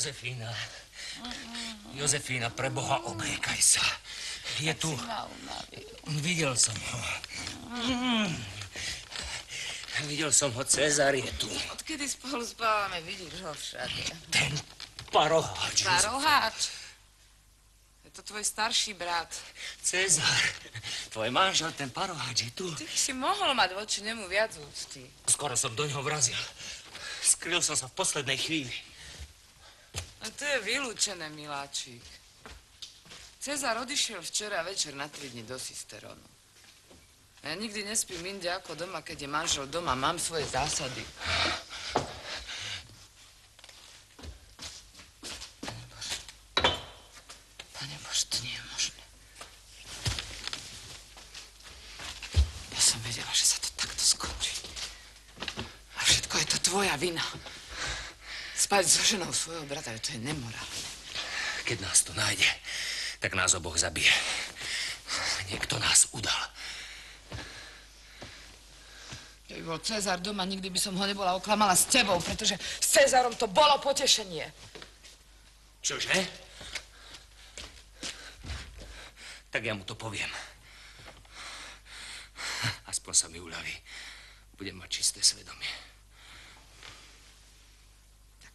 Jozefína, Jozefína, pre Boha, obliekaj sa. Je tu. Videl som ho. Videl som ho, Cezar je tu. Odkedy spolu spávame, vidíš ho všade. Ten paroháč. Paroháč? Je to tvoj starší brat. Cezar, tvoj manžel, ten paroháč je tu. Ty si mohol mať voči nemu viac úcty. Skoro som do ňoho vrazil. Skryl som sa v poslednej chvíli. To je vylúčené, miláčik. Cezar odišiel včera večer na tri dni do Sisteronu. Ja nikdy nespím inde ako doma, keď je manžel doma. Mám svoje zásady. Pane Bože, to nie je možné. Ja som vedela, že sa to takto skončí. A všetko je to tvoja vina. Spať so ženou svojho brata, to je nemorálne. Keď nás to nájde, tak nás oboch zabije. Niekto nás udal. Keby bol Cezar doma, nikdy by som ho nebola oklamala s tebou, pretože s Cezarom to bolo potešenie. Čože? Tak ja mu to poviem. Aspoň sa mi uľaví. Budem mať čisté svedomie.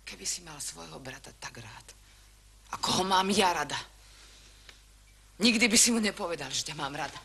Keby si mal svojho brata tak rád, ako ho mám ja rada, nikdy by si mu nepovedal, že ťa mám rada.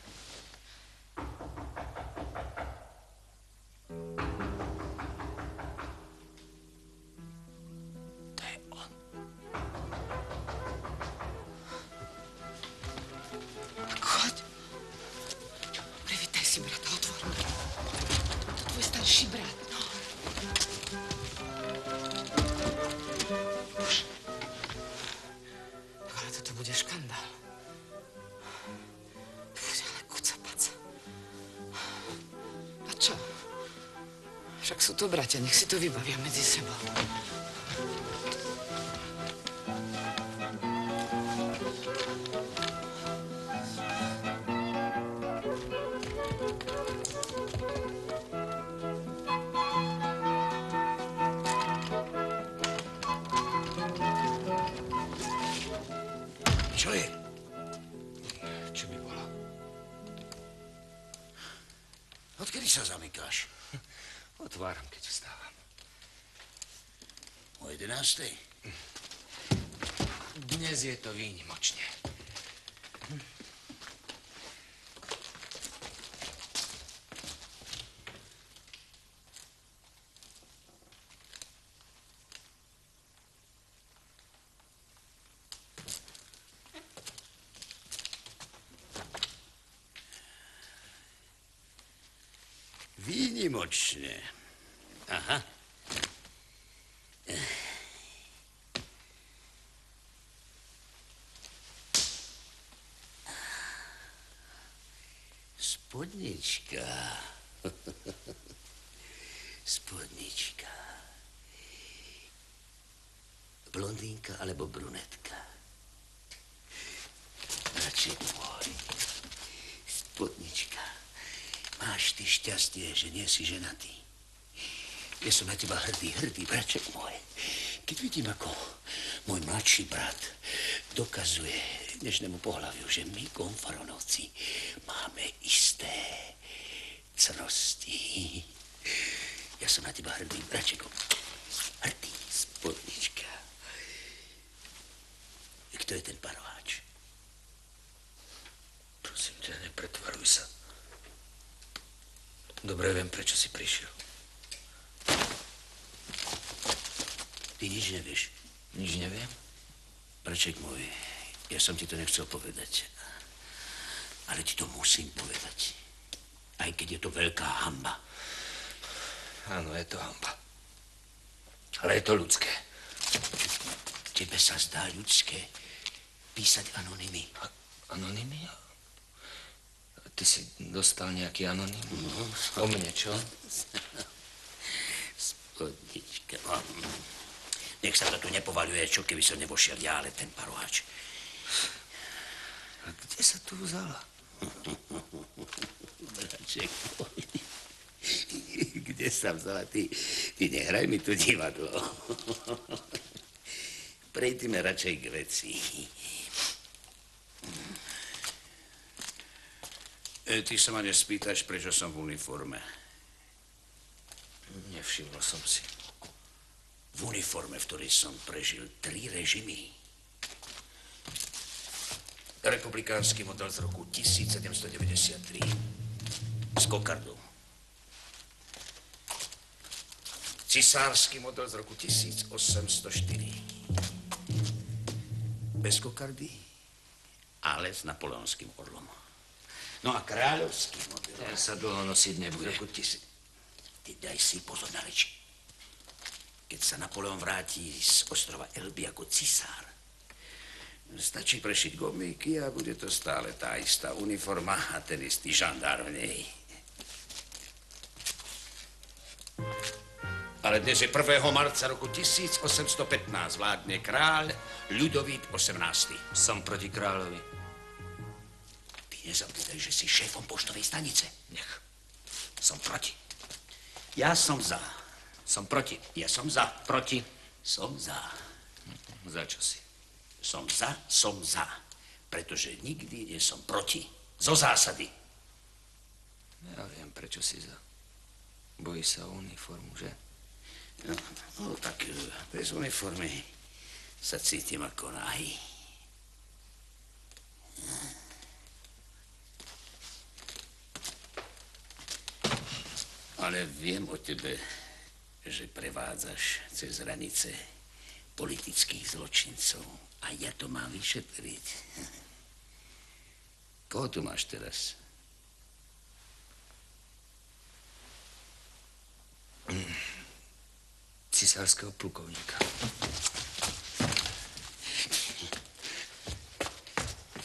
Sú to bratia, nech si to vybavia medzi sebou. Otváram, keď vstávam. O 11. Dnes je to výnimočne. Výnimočne. Aha. Spodnička. Spodnička. Blondínka alebo brunetka? Radšej môj. Spodnička. Máš ty šťastie, že nie si ženatý. Ja som na teba hrdý, hrdý, braček môj. Keď vidím, ako môj mladší brat dokazuje dnešnému pohľaviu, že my, Gonfaronovci, máme isté cnosti. Ja som na teba hrdý, bračeko. Hrdý, spodnička. Kto je ten parováč? Prosím ťa, nepretvaruj sa. Dobre viem, prečo si prišiel. Ty nič nevieš. Nič neviem? Braček môj, ja som ti to nechcel povedať. Ale ti to musím povedať. Aj keď je to veľká hamba. Áno, je to hamba. Ale je to ľudské. Tebe sa zdá ľudské písať anonymy. A- Anonymy? Ty si dostal nejaký anonym? O mne, čo? Spodnička. Nech sa to tu nepovaľuje, čo keby som nevošiel ja, ale ten paroháč. A kde sa tu vzala? Braček môj, kde Kde sa vzala ty? Ty nehraj mi tu divadlo. Prejdime radšej k veci. E, ty sa ma nespýtaš, prečo som v uniforme. Nevšimol som si. V uniforme, v ktorej som prežil tri režimy. Republikánsky model z roku 1793. S kokardou. Cisársky model z roku 1804. Bez kokardy, ale s napoleonským orlom. No a kráľovský model... Ten sa dlho nosiť nebude. Ty daj si pozor na reči. Keď sa Napoleon vráti z ostrova Elby ako cisár, stačí prešiť gomíky a bude to stále tá istá uniforma a ten istý žandár v nej. Ale dnes je 1. marca roku 1815. Vládne kráľ Ľudovít 18. Som proti kráľovi. Ty nezabudaj, že si šéfom poštovej stanice. Nech. Som proti. Ja som za. Som proti. Ja som za. Proti. Som za. Za čo si? Som za, som za. Pretože nikdy nie som proti. Zo zásady. Ja viem, prečo si za. Bojí sa o uniformu, že? No, no tak e, bez uniformy sa cítim ako nahý. Ale viem o tebe, že prevádzaš cez hranice politických zločincov a ja to mám vyšetriť. Koho tu máš teraz? Cisárskeho plukovníka.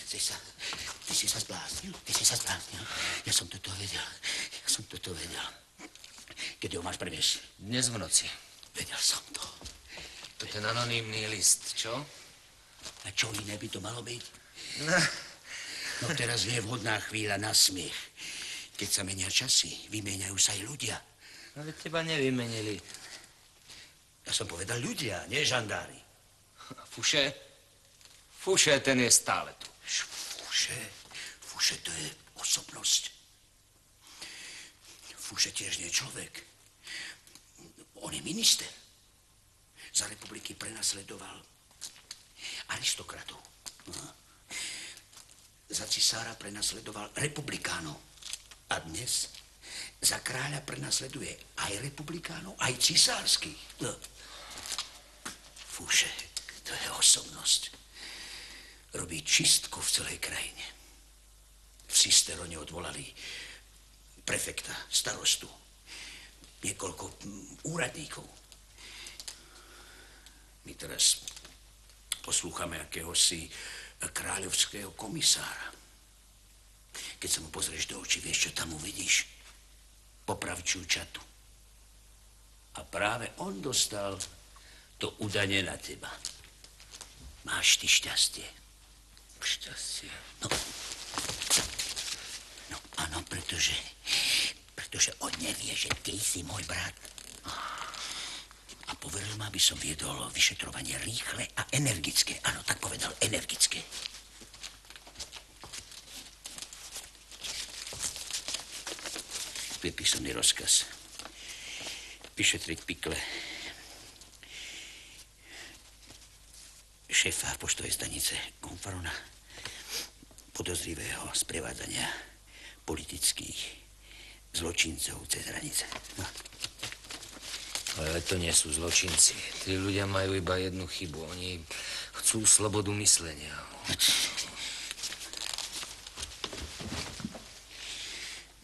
Ty sa, ty si sa zbláznil, ty si sa zbláznil. Ja som toto vedel, ja som toto vedel. Kedy ho máš previesť? Dnes v noci. Vedel som to. To je ten anonimný list, čo? A čo iné by to malo byť? No teraz nie je vhodná chvíľa na smiech. Keď sa menia časy, vymieňajú sa aj ľudia. Ale teba nevymenili. Ja som povedal ľudia, nie žandári. Fuše? Fuše, ten je stále tu. Fuše, Fuše to je osobnosť. Fuše tiež nie človek. On je minister. Za republiky prenasledoval aristokratov. Za cisára prenasledoval republikánov. A dnes za kráľa prenasleduje aj republikánov, aj cisársky. No. To je osobnosť. Robí čistku v celej krajine. V Sisterone odvolali prefekta, starostu, niekoľko úradníkov. My teraz poslúchame akéhosi kráľovského komisára. Keď sa mu pozrieš do očí, vieš, čo tam uvidíš? Popravčiu čatu. A práve on dostal to udanie na teba. Máš ty šťastie. Šťastie. No, no áno, pretože, pretože on nevie, že ty si môj brat. A poveril ma, aby som viedol vyšetrovanie rýchle a energické. Áno, tak povedal, energické. Tu je rozkaz. Vyšetriť pikle. Šéfa poštovej stanice Konfarona podozrivého sprevádzania politických zločincov cez hranice. No. Ale to nie sú zločinci. Tí ľudia majú iba jednu chybu. Oni chcú slobodu myslenia.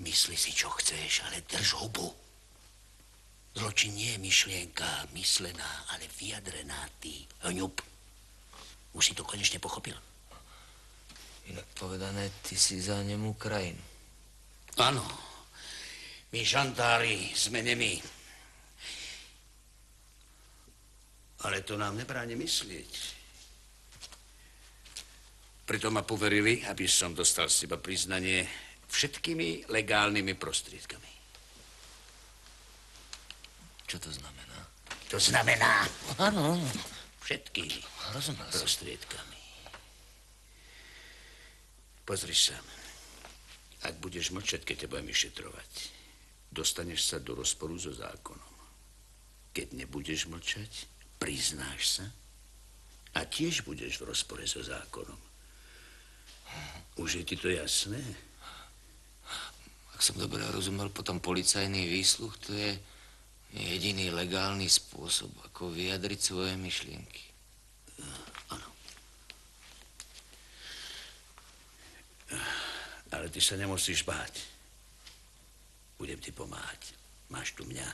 Mysli si, čo chceš, ale drž hubu. Zločin nie je myšlienka myslená, ale vyjadrená ty, hňub. Už si to konečne pochopil? Inak povedané, ty si za nemú krajinu. Áno. My žandári sme nemí. Ale to nám nebráni myslieť. Preto ma poverili, aby som dostal z teba priznanie všetkými legálnymi prostriedkami. Čo to znamená? To znamená Áno, všetkými rozumel prostriedkami. Pozri sa. Ak budeš mlčať, keď ťa budem vyšetrovať, dostaneš sa do rozporu so zákonom. Keď nebudeš mlčať, priznáš sa a tiež budeš v rozpore so zákonom. Už je ti to jasné? Ak som dobre rozumel, potom policajný výsluch to je jediný legálny spôsob, ako vyjadriť svoje myšlienky. Áno. Ale ty sa nemusíš báť. Budem ti pomáhať. Máš tu mňa.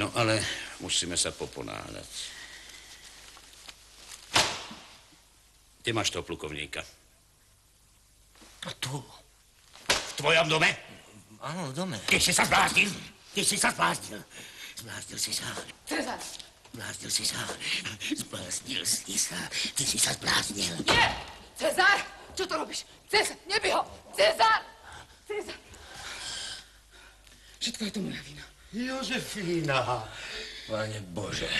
No ale musíme sa poponáhľať. Kde máš toho plukovníka? A tu? V tvojom dome? Áno, v dome. Ty si sa zbláznil. Ty si sa zbláznil. Zbláznil si sa. Cezar! Zbláznil si sa. Zbláznil si sa. Ty si sa zbláznil. Nie! Cezar! Čo to robíš? Cezar, nebi ho! Cezar! Cezar! Všetko je to moja vina. Jozefína. Pane Bože,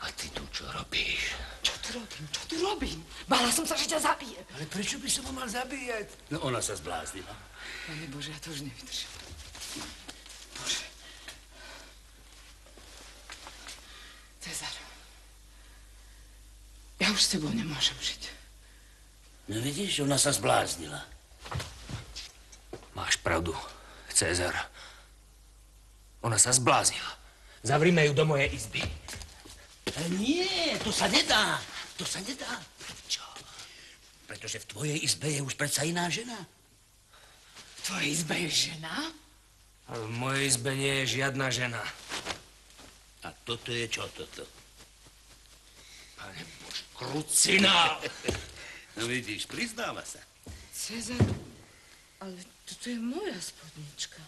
a ty tu čo robíš? Čo tu robím? Čo tu robím? Bála som sa, že ťa zabije. Ale prečo by som ho mal zabíjať? No ona sa zbláznila. Pane Bože, ja to už nevydržím. Bože. Cezar. Ja už s tebou nemôžem žiť. No vidíš, ona sa zbláznila. Máš pravdu, Cezar. Ona sa zbláznila. Zavrime ju do mojej izby. Ale nie, to sa nedá. To sa nedá. Prečo? Pretože v tvojej izbe je už predsa iná žena. V tvojej izbe je žena? Ale v mojej izbe nie je žiadna žena. A toto je čo toto? Pane Bože, krucina! No vidíš, priznáva sa. Cezar, ale toto je moja spodnička.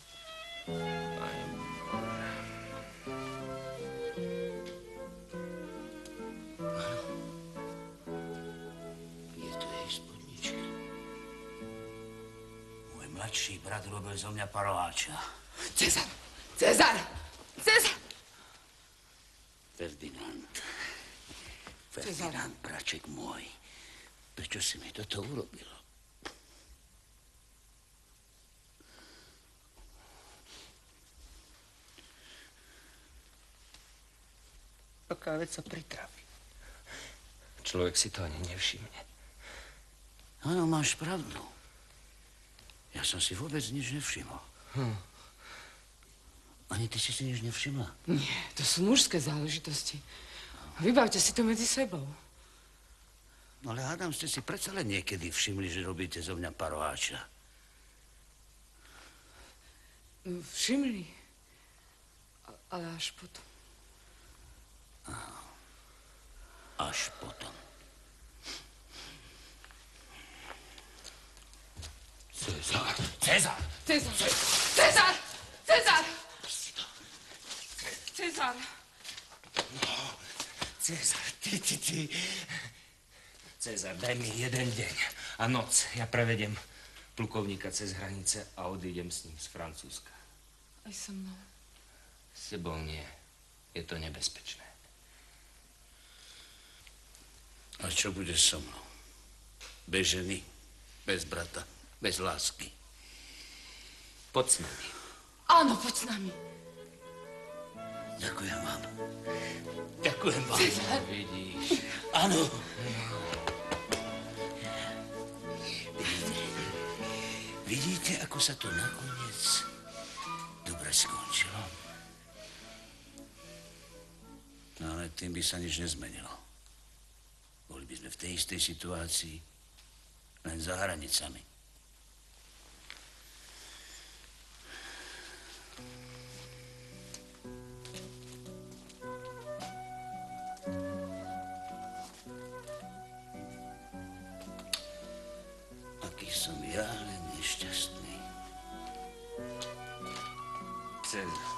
Je to jej spodnička. Môj mladší brat robil zo mňa parováča. Cezar! Cezar! Cezar! Ferdinand. Ferdinand, praček môj. Prečo si mi toto urobil? Taká vec sa pritraví. Človek si to ani nevšimne. Áno, máš pravdu. Ja som si vôbec nič nevšimol. Hm. Ani ty si si nič nevšimla? Nie, to sú mužské záležitosti. Vybavte si to medzi sebou. No ale hádam, ste si predsa len niekedy všimli, že robíte zo mňa parováča. No, Všimli. Ale až potom. Až potom. Cezar! Cezar! Cezar! Cezar! Cezar! Cezar! Cezar, ty, ty, ty. Cezar, daj mi jeden deň a noc. Ja prevedem plukovníka cez hranice a odídem s ním z Francúzska. Aj so mnou. S tebou nie. Je to nebezpečné. A čo budeš so mnou? Bez ženy, bez brata, bez lásky. Poď s nami. Áno, poď s nami. Ďakujem vám. Ďakujem vám. Vidíš. Áno. Vidíte, vidíte, ako sa to nakoniec dobre skončilo? No ale tým by sa nič nezmenilo. Boli by sme v tej istej situácii, len za hranicami. Cezar.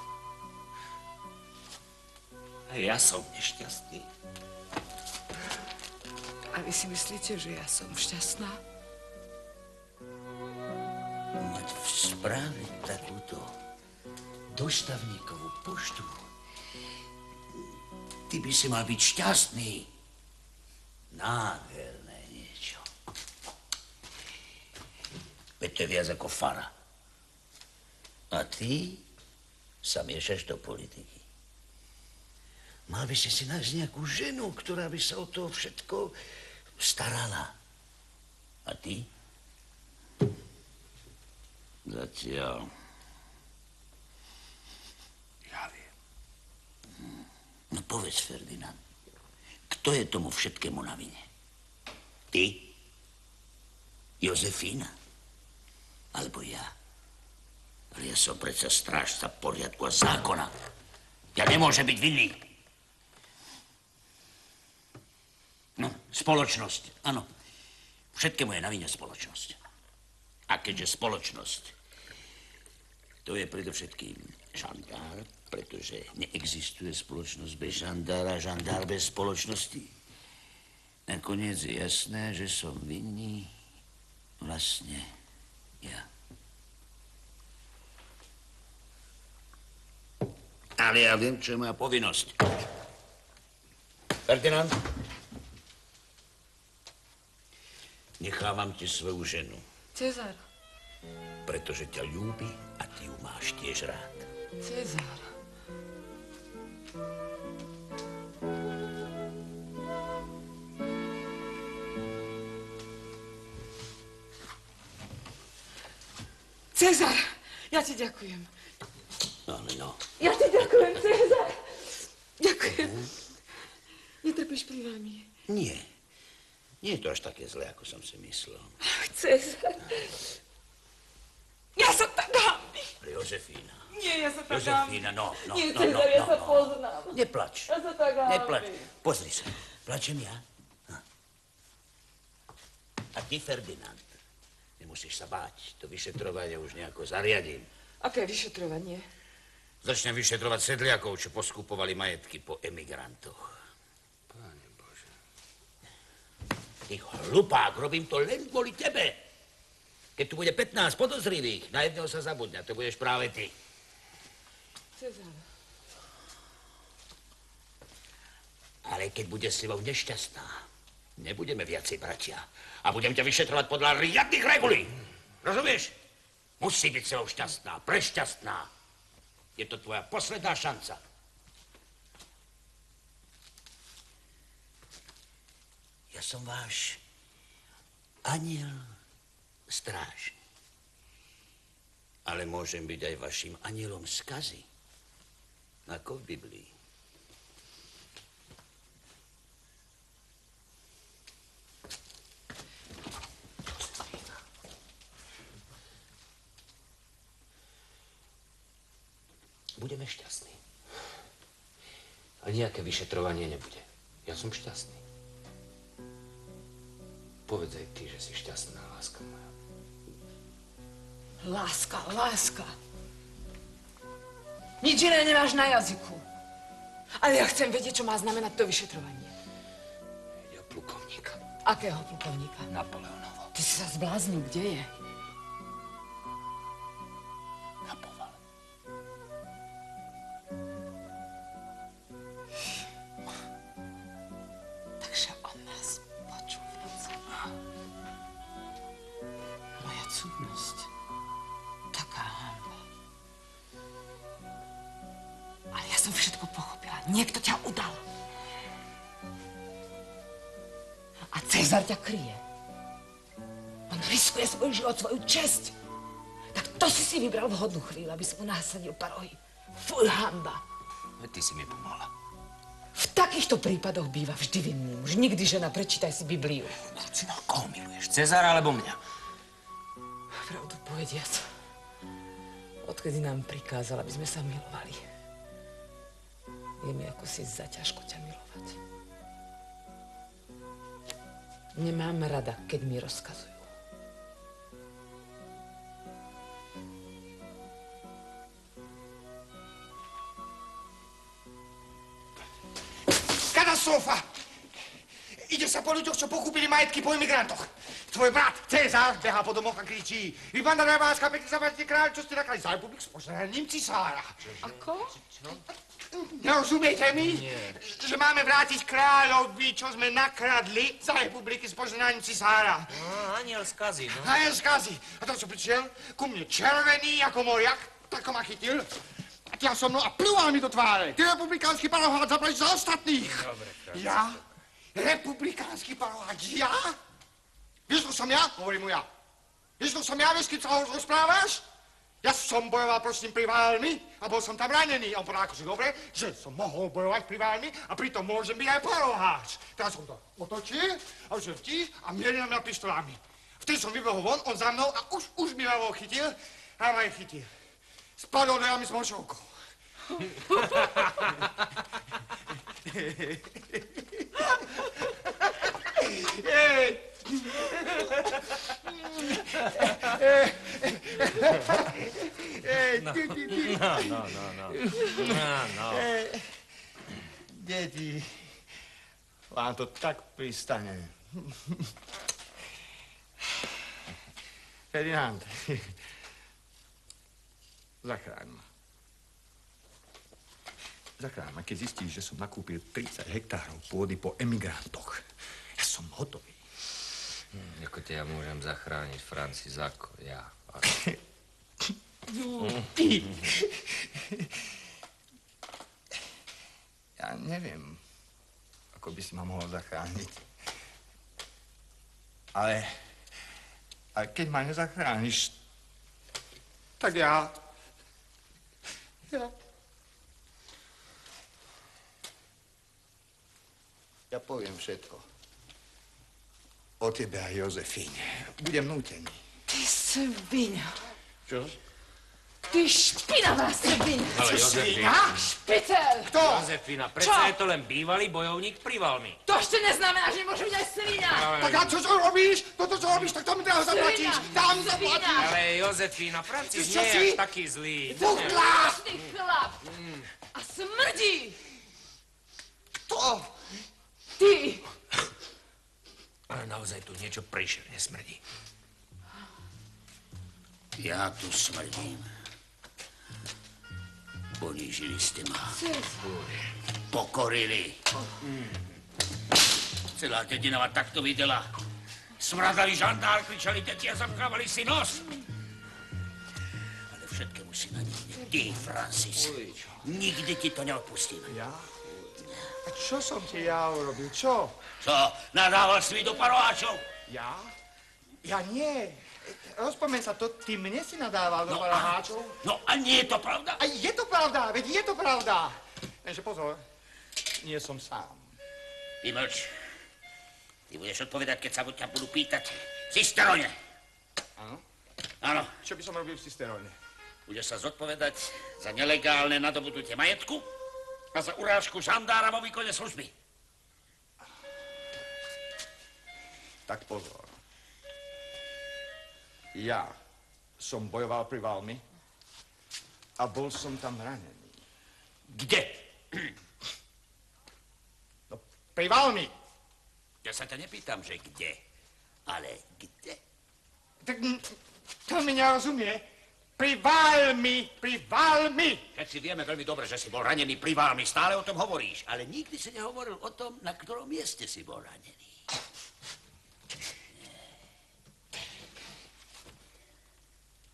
A ja som nešťastný. A vy si myslíte, že ja som šťastná? mať v správe takúto dostavníkovú poštu. Ty by si mal byť šťastný. Nádherné niečo. Veď to je viac ako fara. A ty sa miešaš do politiky. Mal by si si nájsť nejakú ženu, ktorá by sa o to všetko starala. A ty? Zatiaľ. Ja viem. No povedz, Ferdinand, kto je tomu všetkému na vine? Ty? Jozefína? Alebo ja? Ja som predsa strážca poriadku a zákona. Ja nemôžem byť vinný. No, spoločnosť, áno. Všetkému je na vine spoločnosť. A keďže spoločnosť, to je predovšetkým žandár, pretože neexistuje spoločnosť bez žandára, žandár bez spoločnosti. Nakoniec je jasné, že som vinný vlastne ja. Ale ja viem, čo je moja povinnosť. Ferdinand? Nechávam ti svoju ženu. Cezar. Pretože ťa ľúbi a ty ju máš tiež rád. Cezar. Cezar, ja ti ďakujem. No, no. Ja ti ďakujem, Cezar. Ďakujem. Netrpíš pri veľmi. Nie. Nie je to až také zlé, ako som si myslel. Ach, Cezar. Ja sa tak hambím. Jozefína. Nie, ja sa tak Jozefína, no, no, Nie, no, Cezar, no, ja no, sa no. poznám. Neplač. Ja sa tak hambím. Neplač. Pozri sa. Plačem ja. Hm. A ty, Ferdinand, nemusíš sa báť. To vyšetrovanie už nejako zariadím. Aké vyšetrovanie? Začnem vyšetrovať sedliakov, čo poskupovali majetky po emigrantoch. Páne Bože. Ty hlupák, robím to len kvôli tebe. Keď tu bude 15 podozrivých, na jedného sa zabudne, a to budeš práve ty. Cezar. Ale keď bude s tebou nešťastná, nebudeme viacej bratia. A budem ťa vyšetrovať podľa riadnych regulí. Rozumieš? Musí byť s tebou šťastná, prešťastná. Je to tvoja posledná šanca. Ja som váš aniel stráž. Ale môžem byť aj vašim anielom skazy. Ako v Biblii. Budeme šťastní. A nejaké vyšetrovanie nebude. Ja som šťastný. Povedz aj ty, že si šťastná, láska moja. Láska, láska. Nič iné nemáš na jazyku. Ale ja chcem vedieť, čo má znamenať to vyšetrovanie. Ide o plukovníka. Akého plukovníka? Napoleonovo. Ty si sa zbláznil, kde je? Niekto ťa udal. A Cezar ťa kryje. On riskuje svoj život, svoju česť. Tak to si si vybral vhodnú chvíľu, aby som mu nasadil parohy. Fuj, hamba. Veď ty si mi pomohla. V takýchto prípadoch býva vždy vinný muž. Nikdy žena, prečítaj si Bibliu. Lucino, koho miluješ? Cezara alebo mňa? Pravdu povediac, odkedy nám prikázal, aby sme sa milovali, je mi ako si zaťažko ťa milovať. Nemám rada, keď mi rozkazujú. Katastrofa! Ide sa po ľuďoch, čo pokúpili majetky po imigrantoch. Tvoj brat Cezar behá po domoch a kričí. Vybanda Rebáska, pekne sa máte kráľ, čo ste nakali za republik s požehnaním cisára. Ako? Nerozumiete mi? Že máme vrátiť kráľovi, čo sme nakradli za republiky s požehnaním cisára. No, aniel skazí, no. A jen skazí. A to, čo prišiel, ku mne červený ako moriak, tak ma chytil. A ťa so mnou a plúval mi do tváre. Ty republikánsky parohát zaplatíš za ostatných. Dobre, krásne. Ja? Republikánsky parohát, ja? Vieš, kto som ja? Hovorím mu ja. Vieš, kto som ja? Vieš, keď sa ho rozprávaš? Ja som bojoval proti pri Válmi a bol som tam ranený. A on povedal akože dobre, že som mohol bojovať pri Válmi a pritom môžem byť aj paroháč. Teraz som to otočil a už vtíš a mieril na mňa pištolami. Vtedy som vybehol von, on za mnou a už, už mi ľavou chytil a ma aj chytil. Spadol do jamy s močovkou. No. No, no, no, no. No, Deti, vám to tak pristane. Ferdinand, zachráň ma, keď zistíš, že som nakúpil 30 hektárov pôdy po emigrantoch. Ja som hotový. Ako ťa ja môžem zachrániť, Francis, ako ja. Ty. Ja neviem, ako by si ma mohol zachrániť. Ale, ale keď ma nezachrániš, tak ja... Ja... Ja poviem všetko. O tebe a Jozefíne. Budem nútený. Ty svinia. Čo? Ty špinavá svinia. Ale Jozefína, Špicel. Kto? Jozefína, predsa Čo? je to len bývalý bojovník pri Valmi. To ešte neznamená, že môže byť aj svinia. Tak a čo, čo robíš? Toto, čo robíš, tak to mi teraz zaplatíš. Tam zaplatíš. Ale Jozefína, Francis nie je si? taký zlý. Buchla! Ty chlap. A smrdí. To! Ty. Ale naozaj tu niečo príšerne smrdí. Ja tu smrdím. Ponížili ste ma. Pokorili. Celá dedina ma takto videla. Smradali žandár, kričali deti a zamkávali si nos. Ale všetkému si na nich Ty, Francis. Nikdy ti to neodpustím. Ja? A čo som ti ja urobil? Čo? Čo, nadával si mi do paroháčov? Ja? Ja nie. Rozpomeň sa, to ty mne si nadával do No, paraháčov. No a nie je to pravda? A je to pravda, veď je to pravda. Lenže pozor, nie som sám. Ty mlč. Ty budeš odpovedať, keď sa ťa budú pýtať. Cisterone. Áno? Áno, Čo by som robil v cisteróne? budeš sa zodpovedať za nelegálne nadobudnutie majetku a za urážku žandára vo výkone služby. Tak pozor. Ja som bojoval pri Valmi a bol som tam ranený. Kde? No, pri Valmi. Ja sa ťa nepýtam, že kde, ale kde? Tak to mi nerozumie. Pri Valmi, pri Valmi. Všetci vieme veľmi dobre, že si bol ranený pri Válmi. Stále o tom hovoríš, ale nikdy si nehovoril o tom, na ktorom mieste si bol ranený.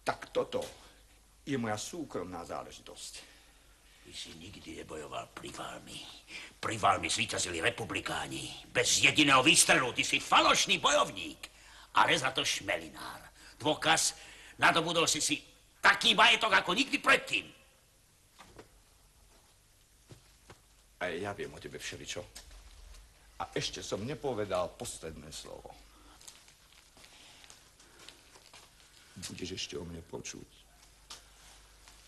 Tak toto je moja súkromná záležitosť. Ty si nikdy nebojoval pri Valmi. Pri Valmi zvíťazili republikáni. Bez jediného výstrelu. Ty si falošný bojovník. A za to šmelinár. Dôkaz, nadobudol si si taký majetok ako nikdy predtým. Aj ja viem o tebe všeličo. A ešte som nepovedal posledné slovo. Budeš ešte o mne počuť.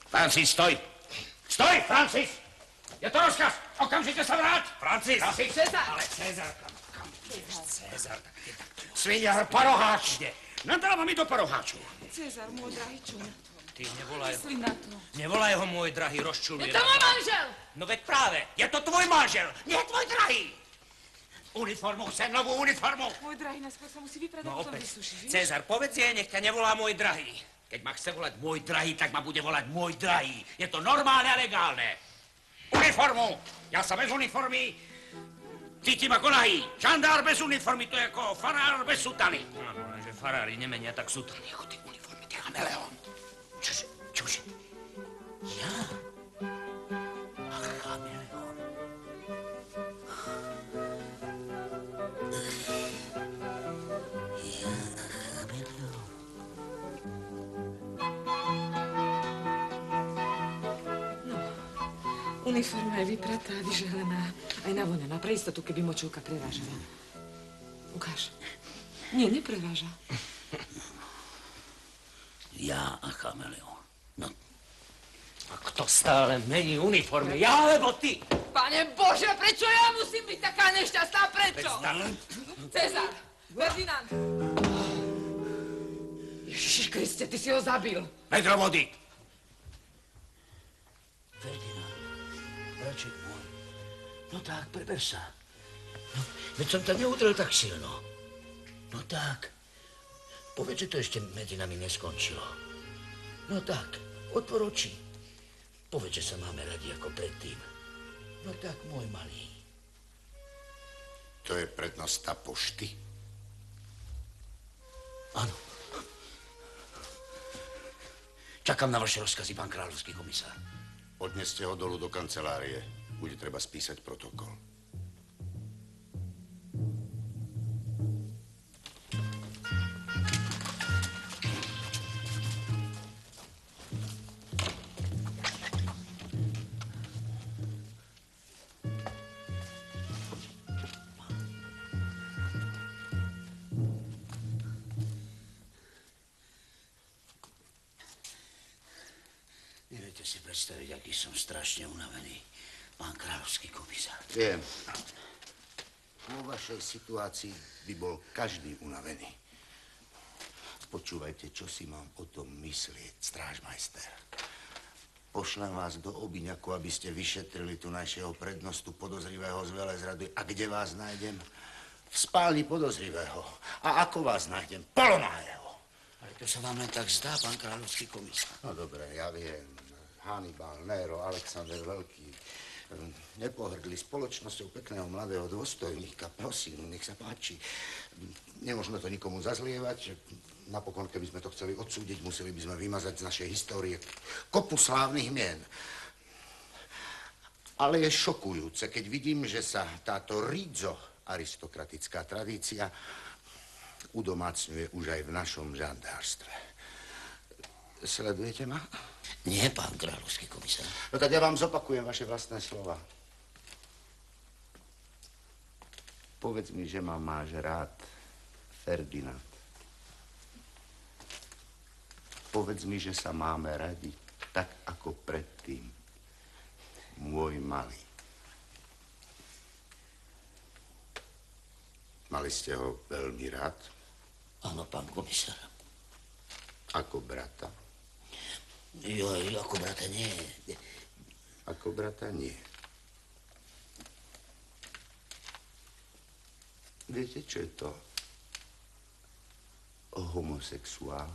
Francis, stoj! Stoj, Francis! Je to rozkaz! Okamžite sa vráť! Francis! Francis! Cezar. Ale Cezar, kam, kam ideš, Cezar? Tak je tak. Sviniar, paroháč! Kde? Nadáva mi do paroháču. Cezar, môj drahý, to? Ty nevolaj, Myslí na to. nevolaj ho, môj drahý, Je rozčuluje. to môj manžel. No veď práve. Je to tvoj manžel, nie tvoj drahý! Uniformu, chcem novú uniformu. Môj drahý, najskôr sa musí vypredať, No potom víš? Cezar, povedz jej, nech ťa nevolá môj drahý. Keď ma chce volať môj drahý, tak ma bude volať môj drahý. Je to normálne a legálne. Uniformu! Ja som bez uniformy. Cítim ako nahý. Žandár bez uniformy, to je ako farár bez sutany. Áno, lenže farári nemenia tak sutany ako ty uniformy, ty chameleon. 就是就是呀，哈没有。Униформа е ви претадижена на една вонена. Преиста тук би мочилка преважала. Укажа. Не, не преважа. Ja a chameleon. No, A kto stále mení uniformy? Ja alebo ty? Pane Bože, prečo ja musím byť taká nešťastná? Prečo? Cezar, Ferdinand. Ježiši Kriste, ty si ho zabil. Vedro vody. Ferdinand, braček môj. No tak, preber sa. No, veď som ťa neudrel tak silno. No tak. Povedz, že to ešte medzi nami neskončilo. No tak, otvor oči. Povedz, že sa máme radi ako predtým. No tak, môj malý. To je prednosta pošty. Áno. Čakám na vaše rozkazy, pán kráľovský komisár. Odneste ho dolu do kancelárie. Bude treba spísať protokol. Kráľovský komisár. Viem. Vo vašej situácii by bol každý unavený. Počúvajte, čo si mám o tom myslieť, strážmajster. Pošlem vás do Obyňaku, aby ste vyšetrili tu našeho prednostu podozrivého z velezrady. A kde vás nájdem? V spálni podozrivého. A ako vás nájdem? Polonahého. Ale to sa vám len tak zdá, pán kráľovský komisár. No dobre, ja viem. Hannibal, Nero, Alexander Veľký. Nepohrdli spoločnosťou pekného mladého dôstojníka. Prosím, nech sa páči. Nemôžeme to nikomu zazlievať. Napokon, keby sme to chceli odsúdiť, museli by sme vymazať z našej histórie kopu slávnych mien. Ale je šokujúce, keď vidím, že sa táto rídzo aristokratická tradícia udomácňuje už aj v našom žandárstve. Sledujete ma? Nie, pán kráľovský komisár. No tak ja vám zopakujem vaše vlastné slova. Povedz mi, že ma máš rád, Ferdinand. Povedz mi, že sa máme radi tak ako predtým. Môj malý. Mali ste ho veľmi rád, Áno, pán komisár. ako brata. Jo, ako brata, nie. Ako brata nie. Viete, čo je to homosexuál?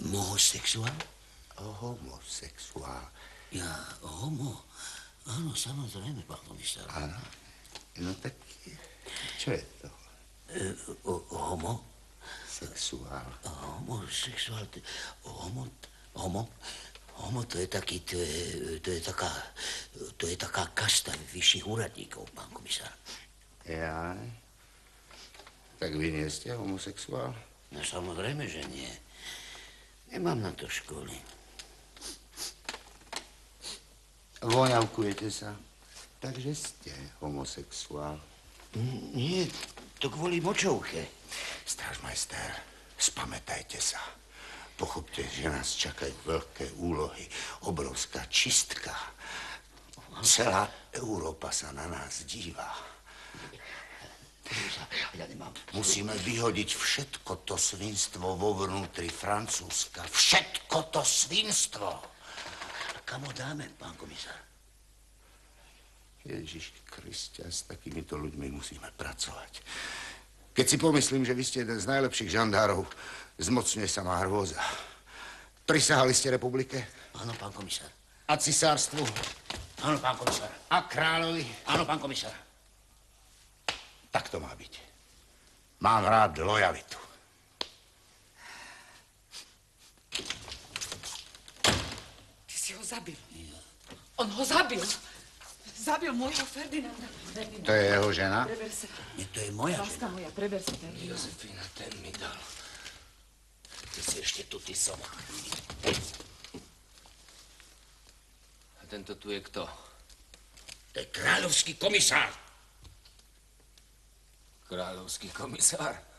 Mohosexuál? Homosexuál. Ja, homo. Áno, samozrejme, pán komisár. Áno. No tak čo je to? E, o, homo? Sexuál. Homosexuál, homo, homo, homo, to je taký, to je, to je taká, to je taká kasta vyšších úradníkov, pán komisár. Ja? Tak vy nie ste homosexuál? No samozrejme, že nie. Nemám na to školy. Voňavkujete sa. Takže ste homosexuál. N- Nie, to kvôli močovke. Strážmajster, spamätajte sa. Pochopte, že nás čakajú veľké úlohy. Obrovská čistka. Celá Európa sa na nás nemám... Musíme vyhodiť všetko to svinstvo vo vnútri Francúzska. Všetko to svinstvo. Kam ho dáme, pán komisár? Ježiš Kristia, s takýmito ľuďmi musíme pracovať. Keď si pomyslím, že vy ste jeden z najlepších žandárov, zmocňuje sa má hrôza. Prisahali ste republike Áno, pán komisár. a cisárstvu Áno, pán komisár. a kráľovi. Áno, pán komisár. Tak to má byť. Mám rád lojalitu. Ty si ho zabil. On ho zabil. Zabil môjho Ferdinanda. To je jeho žena? Preber sa. Nie, to je moja žena. Láska moja, preber sa, Ferdinand. Jozefina, ten mi dal. Ty si ešte tu, ty som. A tento tu je kto? To je kráľovský komisár. Kráľovský komisár.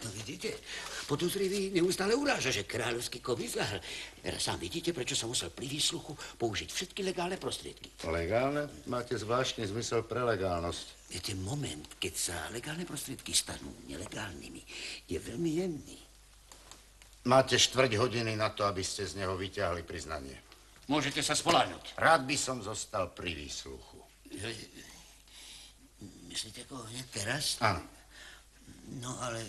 No vidíte, podozrivý neustále uráža, že kráľovský komisár. Teraz sám vidíte, prečo sa musel pri výsluchu použiť všetky legálne prostriedky. Legálne? Máte zvláštny zmysel pre legálnosť. Viete, moment, keď sa legálne prostriedky stanú nelegálnymi, je veľmi jemný. Máte štvrť hodiny na to, aby ste z neho vyťahli priznanie. Môžete sa spoláhnuť. Rád by som zostal pri výsluchu. Myslíte ako hneď teraz? Áno. No ale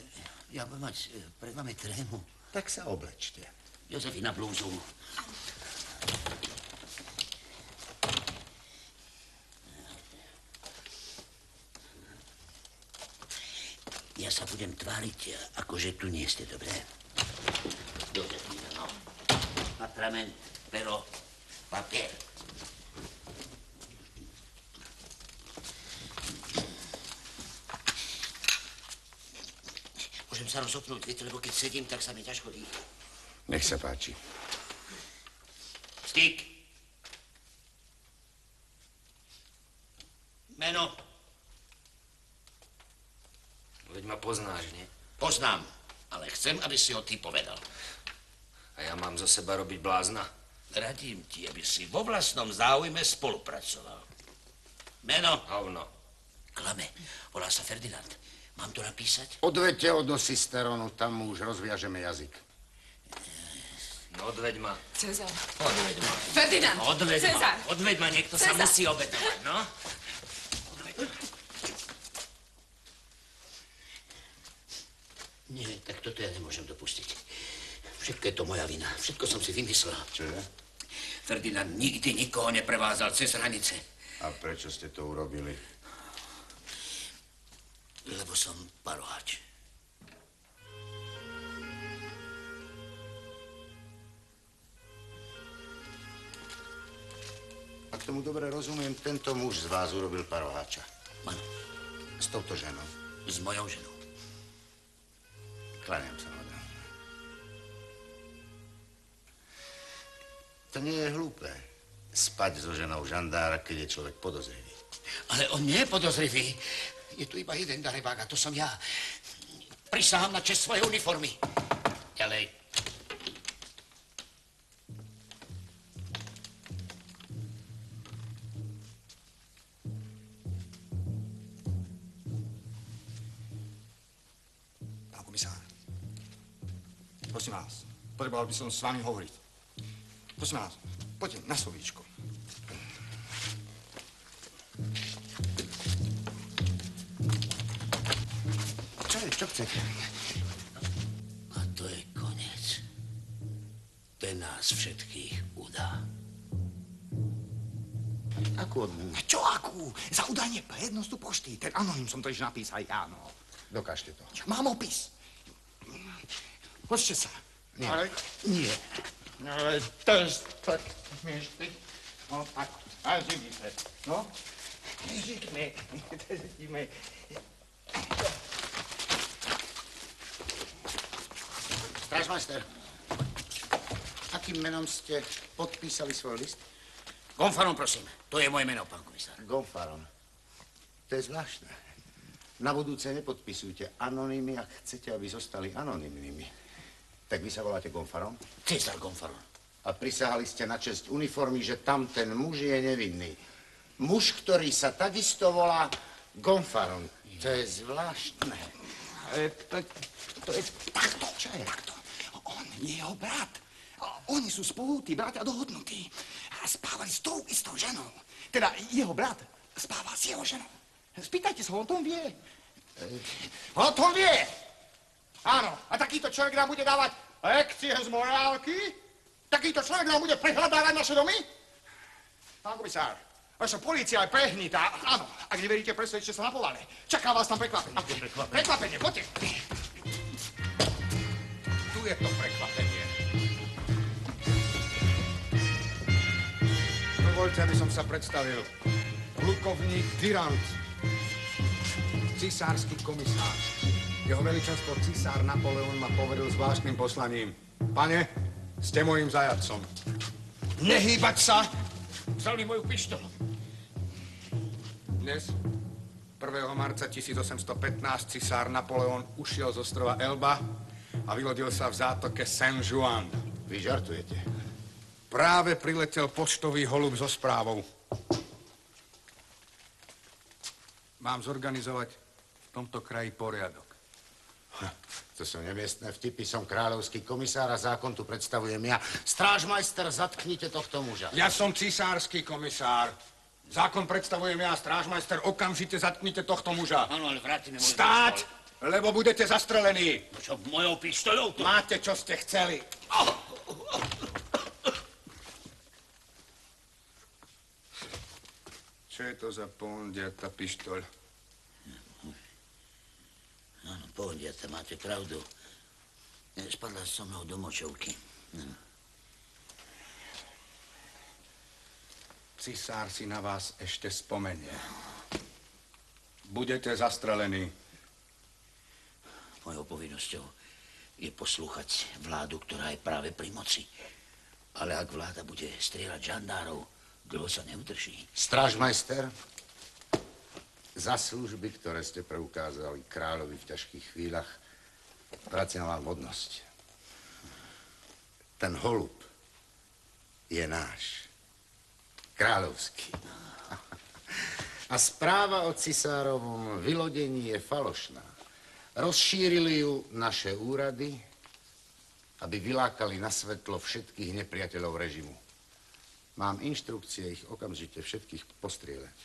ja budem mať e, pred vami trému. Tak sa oblečte. Jozefina blúzu. Ja sa budem tváriť, ako že tu nie ste, dobre? Jozefina, no. Atrament, pero, papier. Môžem sa rozopnúť, viete, lebo keď sedím, tak sa mi ťažko dýcha. Nech sa páči. Styk. Meno. Veď ma poznáš, nie? Poznám, ale chcem, aby si ho ty povedal. A ja mám zo seba robiť blázna? Radím ti, aby si vo vlastnom záujme spolupracoval. Meno. Hovno. Klame. Volá sa Ferdinand. Mám to napísať? Odvedte od Osisteronu, tam mu už rozviažeme jazyk. No odveď ma. Cezar. Odveď ma. Ferdinand. Odveď Cezar. ma. Odveď ma, niekto sa Cezar. musí obetovať, no. Odveď ma. Nie, tak toto ja nemôžem dopustiť. Všetko je to moja vina. Všetko som si vymyslel. Čože? Ferdinand nikdy nikoho neprevázal cez hranice. A prečo ste to urobili? Lebo som parohač. Ak tomu dobre rozumiem, tento muž z vás urobil paroháča. Áno, S touto ženou. s mojou ženou. Kláňam sa, madam. To nie je hlúpe. Spať so ženou žandára, keď je človek podozrivý. Ale on nie je podozrivý. Je tu iba jeden darebák a to som ja. Prisahám na čest svojej uniformy. Ďalej. Pán komisár, prosím vás, potreboval by som s vami hovoriť. Prosím vás, poďte na slovíčko. Čo chcete? A to je koniec. Ten nás všetkých udá. Akú odmenu? Čo akú? Za udanie prednostu pošty. Ten anonym som to ešte napísal, ja, no. Dokážte to. Mám opis. Poďte sa. Nie. Ale, Nie. ale to je tak smiešný. No, tak. A živíme. No. Živíme. Živíme. Stražmajster, akým menom ste podpísali svoj list? Konfarom, prosím. To je moje meno, pán komisár. Gonfaron. To je zvláštne. Na budúce nepodpisujte anonymy, ak chcete, aby zostali anonymnými. Tak vy sa voláte Gonfaron? Cezar Gonfaron. A prisahali ste na česť uniformy, že tam ten muž je nevinný. Muž, ktorý sa takisto volá Gonfaron. To je zvláštne. E, to, to je takto. Čo je? Takto. On je jeho brat. Oni sú spolu, tí bratia dohodnutí. A spávali s tou istou ženou. Teda jeho brat spáva s jeho ženou. Spýtajte sa, on tom vie. On tom vie. Áno, a takýto človek nám bude dávať lekcie z morálky? Takýto človek nám bude prehľadávať naše domy? Pán komisár, vaša policia je prehnitá. Áno, ak neveríte, presvedčte sa na polane. Čaká vás tam prekvapenie? Prekvapenie, poďte. Tu je to prekvapenie. Dovolte, aby som sa predstavil. Plukovník Dirant, cisársky komisár. Jeho veličenstvo cisár Napoleon ma poveril zvláštnym poslaním. Pane, ste mojim zajadcom. Nehýbať sa! Vzal mi moju pištolu. Dnes, 1. marca 1815, cisár Napoleon ušiel z ostrova Elba a vylodil sa v zátoke Saint Juan. Vy žartujete. Práve priletel poštový holub so správou. Mám zorganizovať v tomto kraji poriadok. To sú nemiestné vtipy, som kráľovský komisár a zákon tu predstavujem ja. Strážmajster, zatknite tohto muža. Ja som cisársky komisár. Zákon predstavujem ja, strážmajster, okamžite zatknite tohto muža. Áno, ale vrátime môj Stáť, lebo budete zastrelení. Čo, mojou pištoľou to? Máte, čo ste chceli. Čo je to za pondiata pištoľ? Áno, pohodiate, máte pravdu. E, Spadla so mnou do močovky. Cisár si na vás ešte spomenie. Budete zastrelení. Mojou povinnosťou je poslúchať vládu, ktorá je práve pri moci. Ale ak vláda bude strieľať žandárov, dlho sa neudrží. Strážmajster, za služby, ktoré ste preukázali kráľovi v ťažkých chvíľach, vraciam vám hodnosť. Ten holub je náš. Kráľovský. A správa o cisárovom vylodení je falošná. Rozšírili ju naše úrady, aby vylákali na svetlo všetkých nepriateľov režimu. Mám inštrukcie ich okamžite všetkých postrieľať.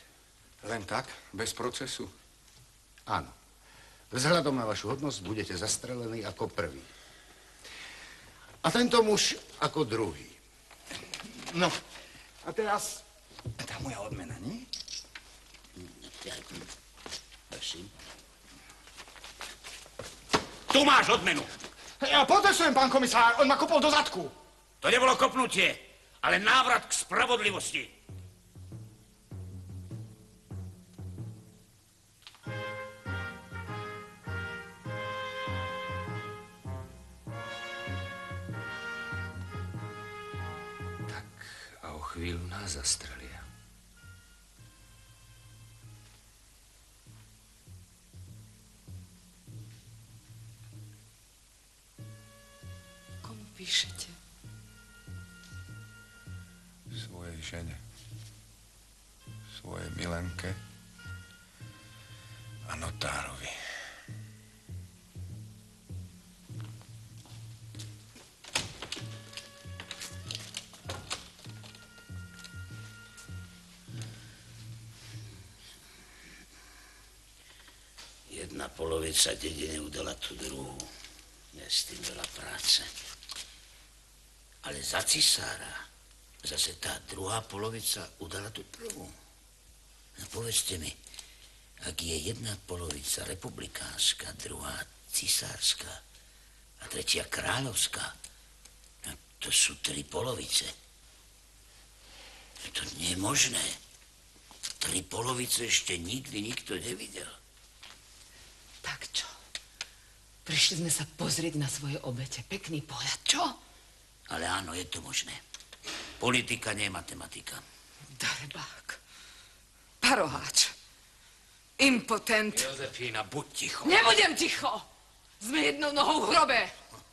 Len tak? Bez procesu? Áno. Vzhľadom na vašu hodnosť budete zastrelení ako prvý. A tento muž ako druhý. No, a teraz tá moja odmena, nie? Prosím. Tu máš odmenu. Ja protestujem, pán komisár, on ma kopol do zadku. To nebolo kopnutie, ale návrat k spravodlivosti. Tak a o chvíľu nás zastrelia. Žene. Svojej milenke. A notárovi. Jedna polovica dediny udala tú druhú. Je s tým veľa práce. Ale za cisára zase tá druhá polovica udala tú prvú. No povedzte mi, ak je jedna polovica republikánska, druhá cisárska a tretia kráľovská, no to sú tri polovice. To nie je možné. Tri polovice ešte nikdy nikto nevidel. Tak čo? Prišli sme sa pozrieť na svoje obete. Pekný pohľad, čo? Ale áno, je to možné. Politika nie je matematika. Darebák. Paroháč. Impotent. Jozefína, buď ticho. Nebudem ticho! Sme jednou nohou v hrobe.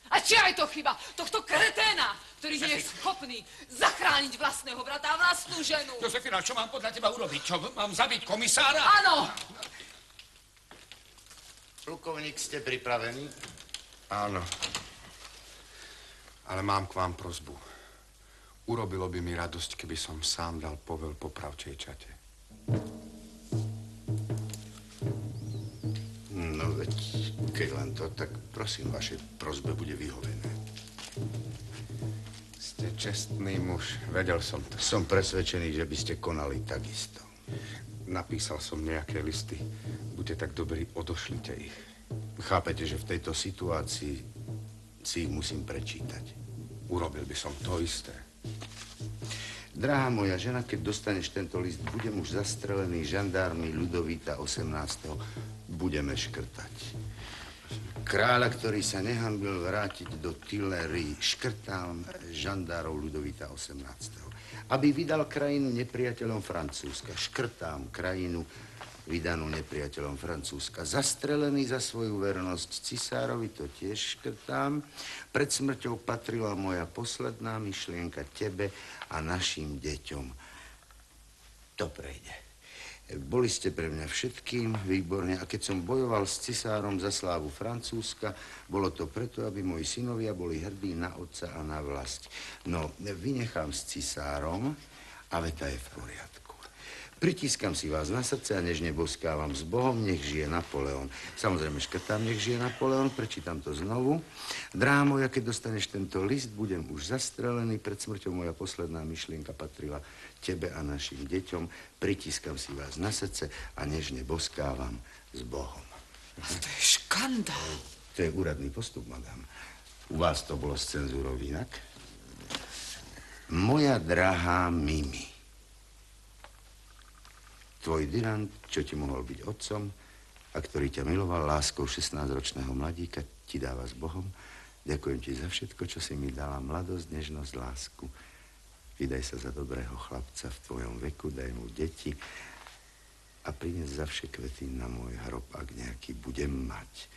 A či aj to chyba tohto kreténa, ktorý nie je schopný zachrániť vlastného brata a vlastnú ženu. Jozefína, čo mám podľa teba urobiť? Čo, mám zabiť komisára? Áno, Plukovník, ste pripravení? Áno. Ale mám k vám prozbu. Urobilo by mi radosť, keby som sám dal povel popravčej čate. No veď, keď len to, tak prosím, vaše prozbe bude vyhovené. Ste čestný muž, vedel som to. Som presvedčený, že by ste konali takisto. Napísal som nejaké listy. Buďte tak dobrí, odošlite ich. Chápete, že v tejto situácii si ich musím prečítať. Urobil by som to isté. Drahá moja žena, keď dostaneš tento list, budem už zastrelený žandármi Ľudovíta 18. Budeme škrtať. Kráľa, ktorý sa nehambil vrátiť do Tillery, škrtám žandárov Ľudovíta 18. Aby vydal krajinu nepriateľom Francúzska. Škrtám krajinu vydanú nepriateľom Francúzska. Zastrelený za svoju vernosť cisárovi, to tiež škrtám. Pred smrťou patrila moja posledná myšlienka tebe a našim deťom. To prejde. Boli ste pre mňa všetkým výborne a keď som bojoval s cisárom za slávu Francúzska, bolo to preto, aby moji synovia boli hrdí na otca a na vlast. No, vynechám s cisárom a veta je v poriadku. Pritiskam si vás na srdce a nežne boskávam s Bohom, nech žije Napoleon. Samozrejme, škrtám, nech žije Napoleon, prečítam to znovu. Drá moja, keď dostaneš tento list, budem už zastrelený. Pred smrťou moja posledná myšlienka patrila tebe a našim deťom. Pritiskam si vás na srdce a nežne boskávam s Bohom. To je škandál. To je úradný postup, madam. U vás to bolo s cenzúrou inak? Moja drahá Mimi, tvoj Dyrant, čo ti mohol byť otcom a ktorý ťa miloval láskou 16-ročného mladíka, ti dáva s Bohom. Ďakujem ti za všetko, čo si mi dala, mladosť, nežnosť, lásku. Vydaj sa za dobrého chlapca v tvojom veku, daj mu deti a prines za vše kvety na môj hrob, ak nejaký budem mať.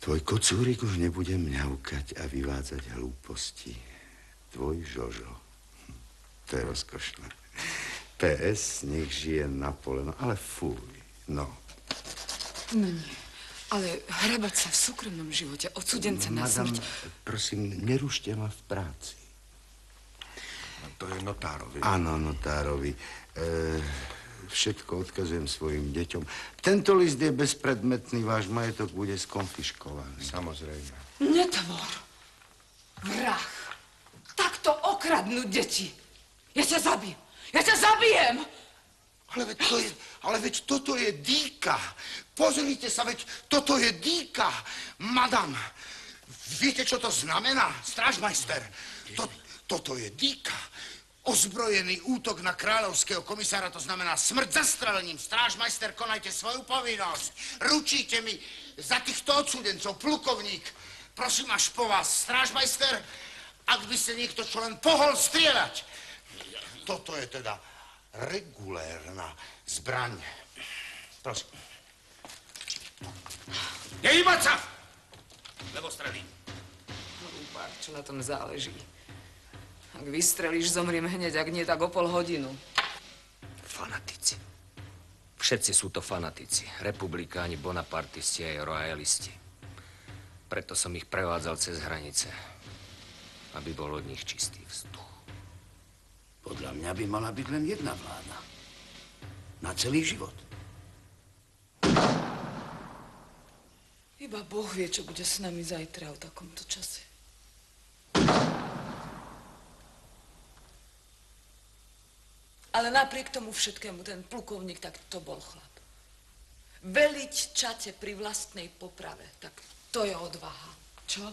Tvoj kocúrik už nebude mňaukať a vyvádzať hlúposti. Tvoj Žožo. Hm, to je rozkošné. PS, nech žije Napoleon, ale fuj, no. No nie, ale hrabať sa v súkromnom živote, odsúdenca na Madam, smrť. prosím, nerušte ma v práci. No to je notárovi. Áno, notárovi. E, všetko odkazujem svojim deťom. Tento list je bezpredmetný, váš majetok bude skonfiškovaný. Samozrejme. Netvor. Vrah. Takto okradnúť deti. Ja ťa zabijem. Ja ťa zabijem! Ale veď, to je, ale veď toto je dýka. Pozrite sa, veď toto je dýka. Madam, viete, čo to znamená? Strážmajster, to, toto je dýka. Ozbrojený útok na kráľovského komisára, to znamená smrť zastrelením. Strážmajster, konajte svoju povinnosť. Ručíte mi za týchto odsúdencov, plukovník. Prosím až po vás, strážmajster, ak by ste niekto čo len pohol strieľať, toto je teda regulérna zbraň. Prosím. Nehýbať sa! Lebo strelí. Hlupák, čo na tom záleží. Ak vystrelíš, zomriem hneď, ak nie, tak o pol hodinu. Fanatici. Všetci sú to fanatici. Republikáni, bonapartisti a royalisti. Preto som ich prevádzal cez hranice, aby bol od nich čistý. Podľa mňa by mala byť len jedna vláda. Na celý život. Iba Boh vie, čo bude s nami zajtra o takomto čase. Ale napriek tomu všetkému ten plukovník, tak to bol chlap. Veliť čate pri vlastnej poprave, tak to je odvaha. Čo?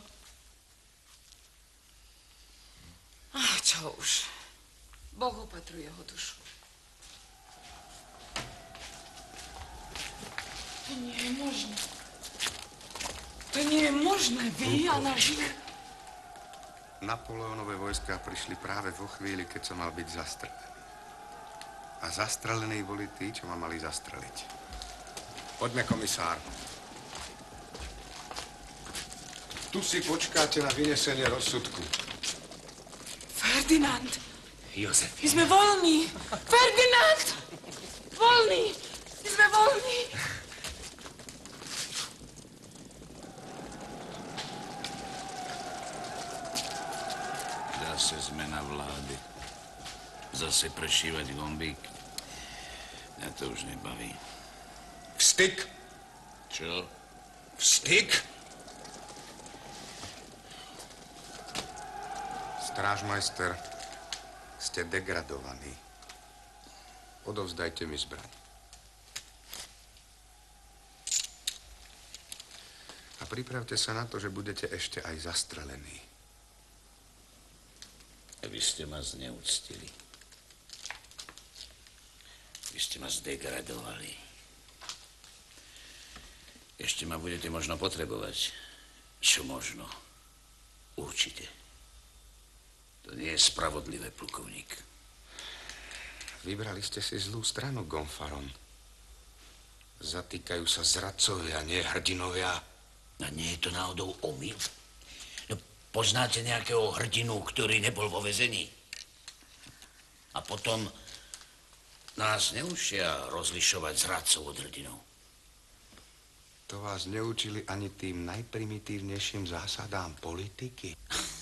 Ach, čo už. Boh opatruje jeho dušu. To nie je možné. To nie je možné. Vy a náš... Napoleonové vojská prišli práve vo chvíli, keď som mal byť zastrelený. A zastrelení boli tí, čo ma mali zastreliť. Poďme, komisár. Tu si počkáte na vynesenie rozsudku. Ferdinand, Jozef, my sme voľní. Ferdinand! Voľní. My sme voľní. Zase zmena vlády. Zase prešívať gombík. Mňa to už nebaví. Vstyk! Čo? Vstyk! Strážmajster, ste degradovaní. Odovzdajte mi zbraň. A pripravte sa na to, že budete ešte aj zastrelení. Vy ste ma zneúctili. Vy ste ma zdegradovali. Ešte ma budete možno potrebovať. Čo možno? Určite. To nie je spravodlivé, plukovník. Vybrali ste si zlú stranu, Gonfaron. Zatýkajú sa zradcovia, nie hrdinovia. A nie je to náhodou omyl? No, poznáte nejakého hrdinu, ktorý nebol vo vezení? A potom nás neučia rozlišovať zradcov od hrdinov. To vás neučili ani tým najprimitívnejším zásadám politiky.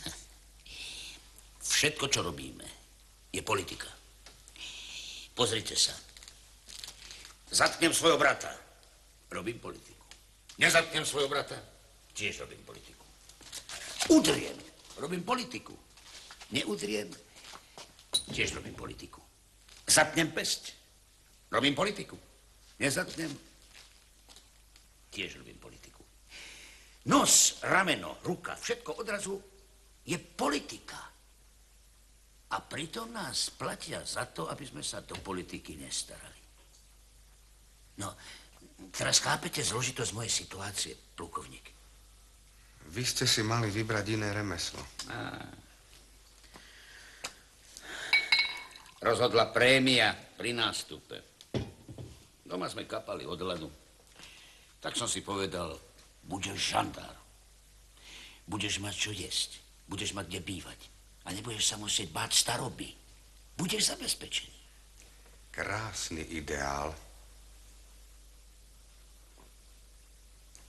Všetko, čo robíme, je politika. Pozrite sa. Zatknem svojho brata. Robím politiku. Nezatknem svojho brata. Tiež robím politiku. Udriem. Robím politiku. Neudriem. Tiež robím politiku. Zatnem pesť. Robím politiku. Nezatnem. Tiež robím politiku. Nos, rameno, ruka, všetko odrazu je politika. A pritom nás platia za to, aby sme sa do politiky nestarali. No, teraz chápete zložitosť mojej situácie, plukovník. Vy ste si mali vybrať iné remeslo. Rozhodla prémia pri nástupe. Doma sme kapali od hladu. Tak som si povedal, budeš žandár. Budeš mať čo jesť. Budeš mať kde bývať. A nebudeš sa musieť báť staroby. Budeš zabezpečený. Krásny ideál.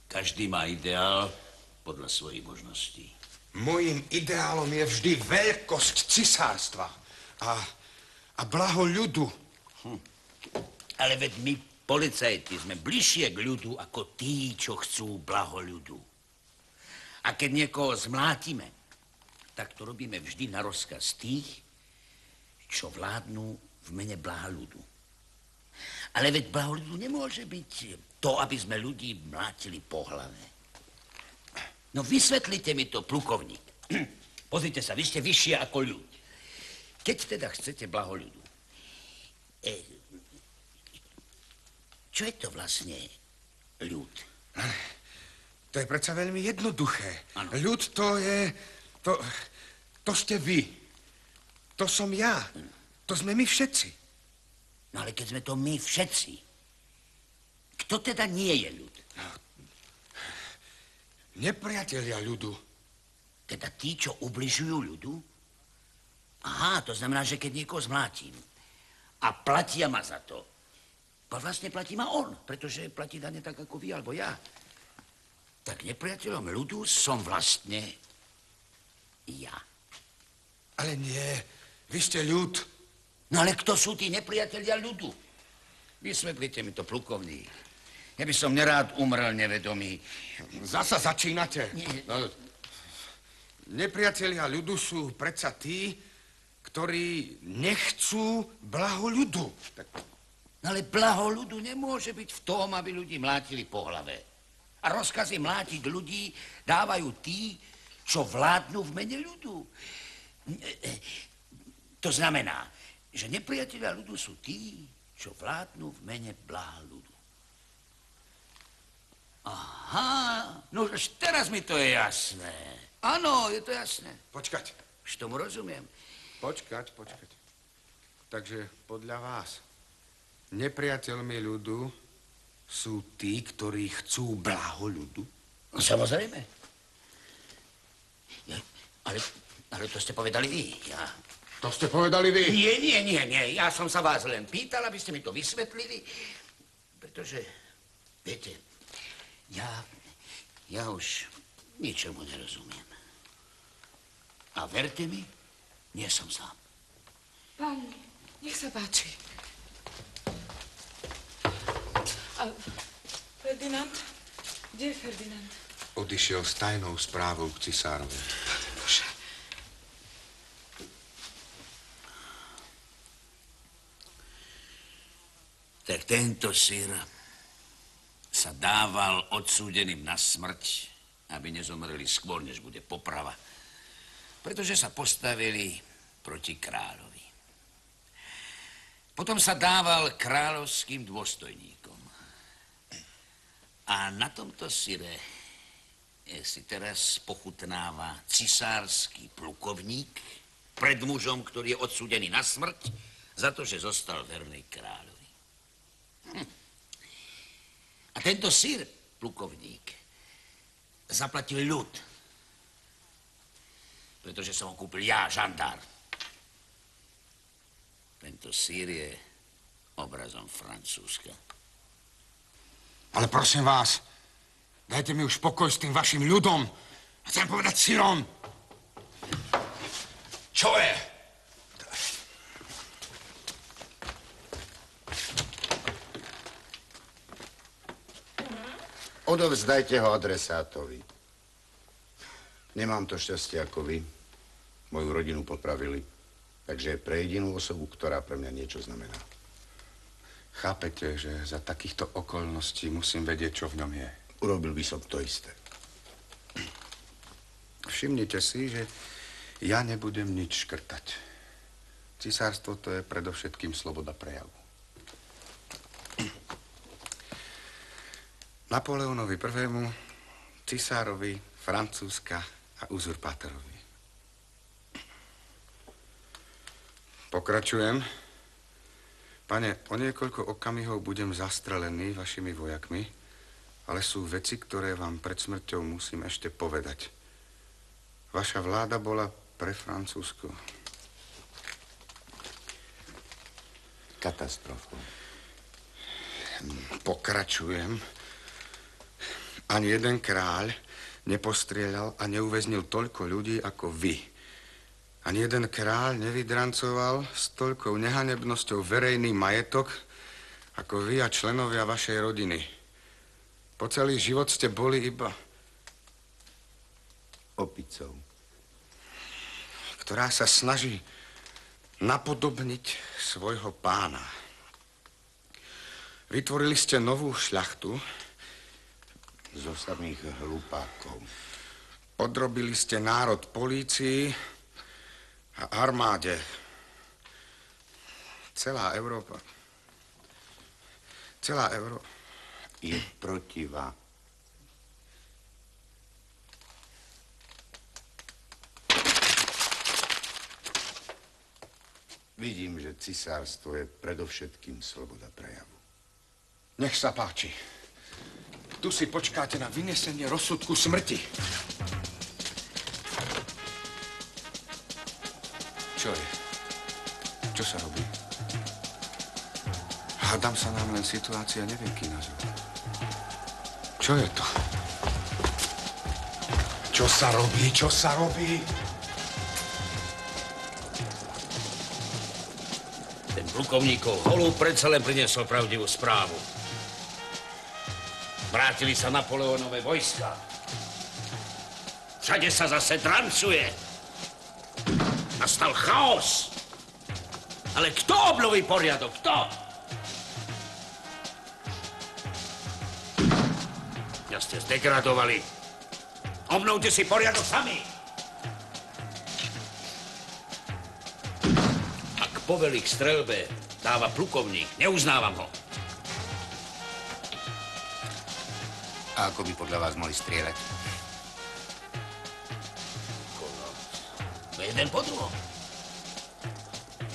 Každý má ideál podľa svojich možností. Mojím ideálom je vždy veľkosť cisárstva a, a blaho ľudu. Ale veď my, policajti, sme bližšie k ľudu ako tí, čo chcú blaho ľudu. A keď niekoho zmlátime, tak to robíme vždy na rozkaz tých, čo vládnu v mene blaha ľudu. Ale veď blaho ľudu nemôže byť to, aby sme ľudí mlátili po hlave. No vysvetlite mi to, plukovník. Pozrite sa, vy ste vyššie ako ľud. Keď teda chcete blaho ľudu, e, čo je to vlastne ľud? To je predsa veľmi jednoduché. Áno. Ľud to je... To, to ste vy. To som ja. To sme my všetci. No ale keď sme to my všetci, kto teda nie je ľud? Nepriatelia ľudu. Teda tí, čo ubližujú ľudu? Aha, to znamená, že keď niekoho zmlátim a platia ma za to, pa vlastne platí ma on, pretože platí dane tak ako vy alebo ja. Tak nepriateľom ľudu som vlastne ja. Ale nie, vy ste ľud. No ale kto sú tí nepriatelia ľudu? Vysvetlite mi to, plukovník. Ja by som nerád umrel nevedomý. Zasa začínate. Nie. No, nepriatelia ľudu sú predsa tí, ktorí nechcú blaho ľudu. Tak No ale blaho ľudu nemôže byť v tom, aby ľudí mlátili po hlave. A rozkazy mlátiť ľudí dávajú tí, čo vládnu v mene ľudu. To znamená, že nepriatelia ľudu sú tí, čo vládnu v mene blaha ľudu. Aha, no už teraz mi to je jasné. Áno, je to jasné. počkať, Už tomu rozumiem. počkať, počkať. Takže podľa vás nepriateľmi ľudu sú tí, ktorí chcú blaho ľudu? No, samozrejme. Ale, ale to ste povedali vy. Ja, To ste povedali vy. Nie, nie, nie, nie. Ja som sa vás len pýtal, aby ste mi to vysvetlili, pretože, viete, ja, ja už ničomu nerozumiem. A verte mi, nie som sám. Pán, nech sa páči. A, Ferdinand, Kde je Ferdinand? Odišiel s tajnou správou k cisárovi. Bože. Tak tento sír sa dával odsúdeným na smrť, aby nezomreli skôr, než bude poprava. Pretože sa postavili proti kráľovi. Potom sa dával kráľovským dôstojníkom. A na tomto syre si teraz pochutnáva cisársky plukovník pred mužom, ktorý je odsúdený na smrť za to, že zostal verný kráľovi. Hm. A tento sír, plukovník, zaplatil ľud. Pretože som ho kúpil ja, žandár. Tento sír je obrazom Francúzska. Ale prosím vás, dajte mi už pokoj s tým vašim ľudom. Chcem povedať sírom. Čo je? Odovzdajte ho adresátovi. Nemám to šťastie ako vy. Moju rodinu popravili. Takže pre jedinú osobu, ktorá pre mňa niečo znamená. Chápete, že za takýchto okolností musím vedieť, čo v ňom je. Urobil by som to isté. Všimnite si, že ja nebudem nič škrtať. Cisárstvo to je predovšetkým sloboda prejavu. Napoleonovi I, cisárovi, Francúzska a uzurpátorovi. Pokračujem. Pane, o niekoľko okamihov budem zastrelený vašimi vojakmi, ale sú veci, ktoré vám pred smrťou musím ešte povedať. Vaša vláda bola pre Francúzsko. Katastrofu. Pokračujem. Ani jeden kráľ nepostrieľal a neuväznil toľko ľudí ako vy. Ani jeden kráľ nevydrancoval s toľkou nehanebnosťou verejný majetok ako vy a členovia vašej rodiny. Po celý život ste boli iba... Opicou. Ktorá sa snaží napodobniť svojho pána. Vytvorili ste novú šľachtu, zo samých hlupákov. Podrobili ste národ polícii a armáde. Celá Európa. Celá Európa. Je proti vám. Vidím, že cisárstvo je predovšetkým sloboda prejavu. Nech sa páči. Tu si počkáte na vynesenie rozsudku smrti. Čo je? Čo sa robí? Hádam sa nám len situácia neviem, názor. Čo je to? Čo sa robí? Čo sa robí? Ten plukovníkov holub predsa len priniesol pravdivú správu. Vrátili sa Napoleonové vojska. Všade sa zase drancuje. Nastal chaos. Ale kto obnoví poriadok? Kto? Zdegradovali. Obnovte si poriadok sami. Ak poveli k strelbe dáva plukovník, neuznávam ho. A ako by podľa vás mohli strieľať? Jeden po druhom.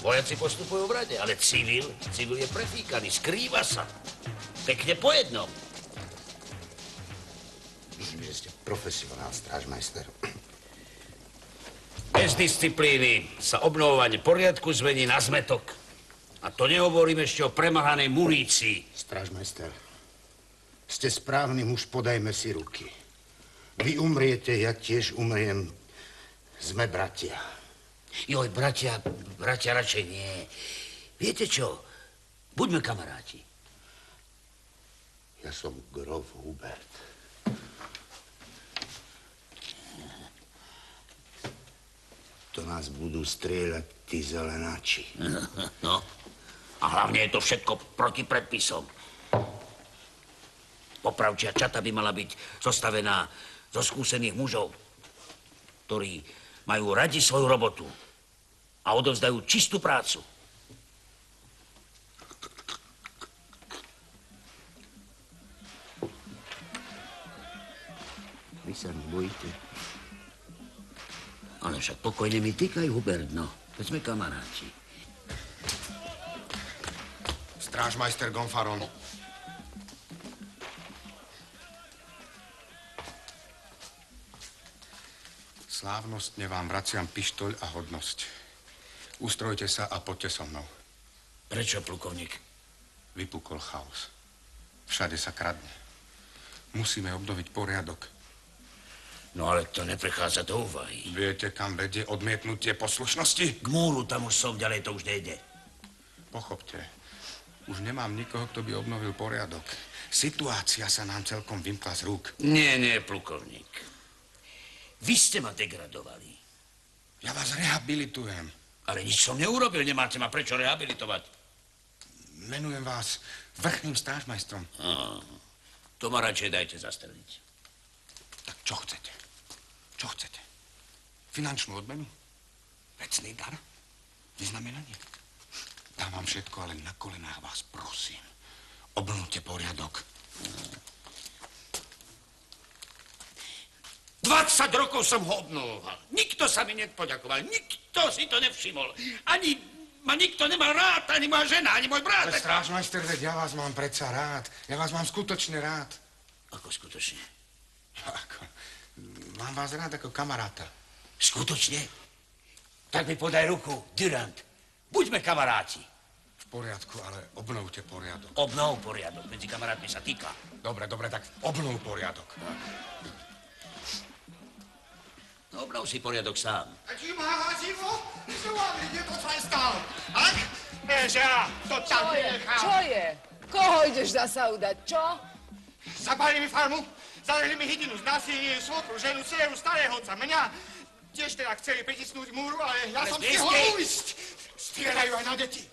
Vojaci postupujú v rade, ale civil, civil je prefíkaný, skrýva sa. Pekne po jednom. Profesionál, strážmajster. Bez disciplíny sa obnovovanie poriadku zmení na zmetok. A to nehovorím ešte o premahanej munícii. Strážmajster, ste správny muž, podajme si ruky. Vy umriete, ja tiež umriem. Sme bratia. Joj, bratia, bratia radšej nie. Viete čo? Buďme kamaráti. Ja som grof Hubert. To nás budú strieľať tí zelenáči. No. A hlavne je to všetko proti predpisom. Popravčia čata by mala byť zostavená zo skúsených mužov, ktorí majú radi svoju robotu a odovzdajú čistú prácu. Vy sa nebojíte. Ale však pokojne mi týkaj, Hubert, no. Veď sme kamaráti. Strážmajster Gonfaron. Slávnostne vám vraciam pištoľ a hodnosť. Ustrojte sa a poďte so mnou. Prečo, plukovník? Vypukol chaos. Všade sa kradne. Musíme obnoviť poriadok. No ale to neprechádza do úvahy. Viete, kam vedie odmietnutie poslušnosti? K múru tam už som, ďalej to už nejde. Pochopte, už nemám nikoho, kto by obnovil poriadok. Situácia sa nám celkom vymkla z rúk. Nie, nie, plukovník. Vy ste ma degradovali. Ja vás rehabilitujem. Ale nič som neurobil, nemáte ma prečo rehabilitovať. Menujem vás vrchným stážmajstrom. Ah, to ma radšej dajte zastreliť. Tak čo chcete? Čo chcete? Finančnú odmenu? Vecný dar? Vyznamenanie? Dám vám všetko, ale na kolenách vás prosím. Obnúte poriadok. 20 rokov som ho obnovoval. Nikto sa mi nepoďakoval, nikto si to nevšimol. Ani ma nikto nemá rád, ani moja žena, ani môj brat. Ale strážmajster, veď ja vás mám predsa rád. Ja vás mám skutočne rád. Ako skutočne? Ako? Mám vás rád ako kamaráta. Skutočne? Tak mi podaj ruku, Durant. Buďme kamaráti. V poriadku, ale obnovte poriadok. Obnov poriadok, medzi kamarátmi sa týka. Dobre, dobre, tak obnov poriadok. No, obnov si poriadok sám. A čím házivo? Zvolali, je to sa stal. Ak? Že ja to tam Čo je? Čo je? Koho ideš zasa udať? Čo? Zapálili mi farmu, zalehli mi hydinu, znásilnili svokru, ženu, dceru, starého otca, mňa. Tiež teda chceli pritisnúť múru, ale ja Ale som stihol ujsť. Strieľajú aj na deti.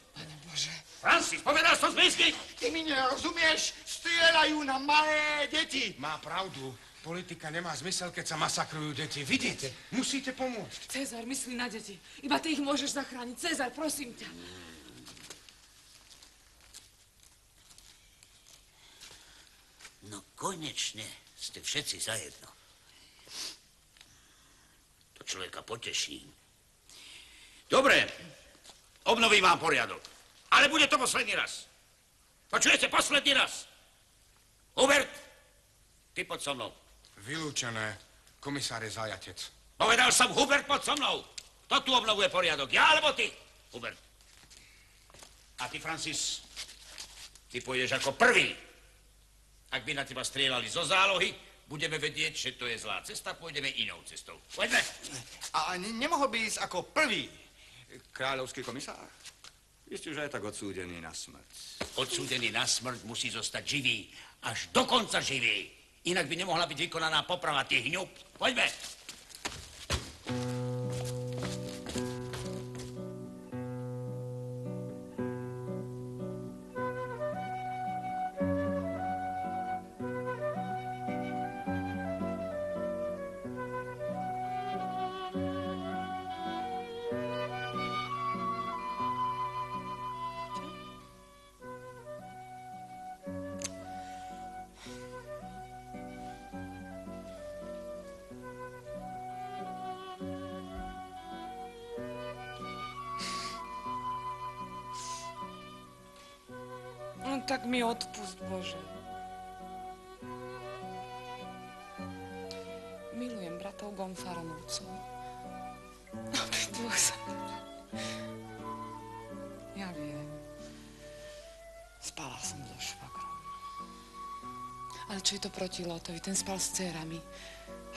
Francis, povedal som zblízky? Ty mi nerozumieš? Strieľajú na malé deti. Má pravdu. Politika nemá zmysel, keď sa masakrujú deti. Vidíte? Musíte pomôcť. Cezar, myslí na deti. Iba ty ich môžeš zachrániť. Cezar, prosím ťa. No konečne ste všetci zajedno. To človeka poteší. Dobre, obnovím vám poriadok. Ale bude to posledný raz. Počujete, posledný raz. Hubert, ty pod so mnou. Vylúčené. Komisár je zajatec. Povedal som, Hubert, pod so mnou. Kto tu obnovuje poriadok, ja alebo ty? Hubert. A ty, Francis, ty pôjdeš ako prvý. Ak by na teba strieľali zo zálohy, budeme vedieť, že to je zlá cesta, pôjdeme inou cestou. Poďme. A ne- nemohol by ísť ako prvý kráľovský komisár? Ste už aj tak odsúdený na smrť. Odsúdený na smrť musí zostať živý. Až do konca živý. Inak by nemohla byť vykonaná poprava tých hňub. Poďme. No tak mi odpust, Bože. Milujem bratov Gonfaronovcov. Opýtujú sa. Ja viem. Spala som so švagrom. Ale čo je to proti Lotovi? Ten spal s dcerami.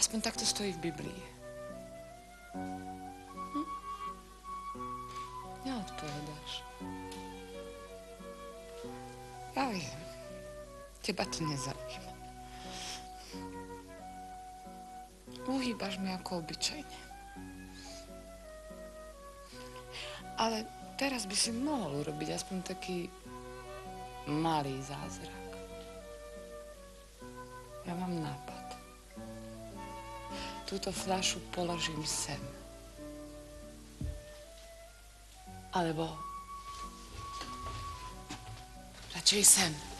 Aspoň takto stojí v Biblii. Teba to nezaujíma. Uhýbaš mi ako obyčajne. Ale teraz by si mohol urobiť aspoň taký malý zázrak. Ja mám nápad. Túto fľašu položím sem. Alebo radšej sem.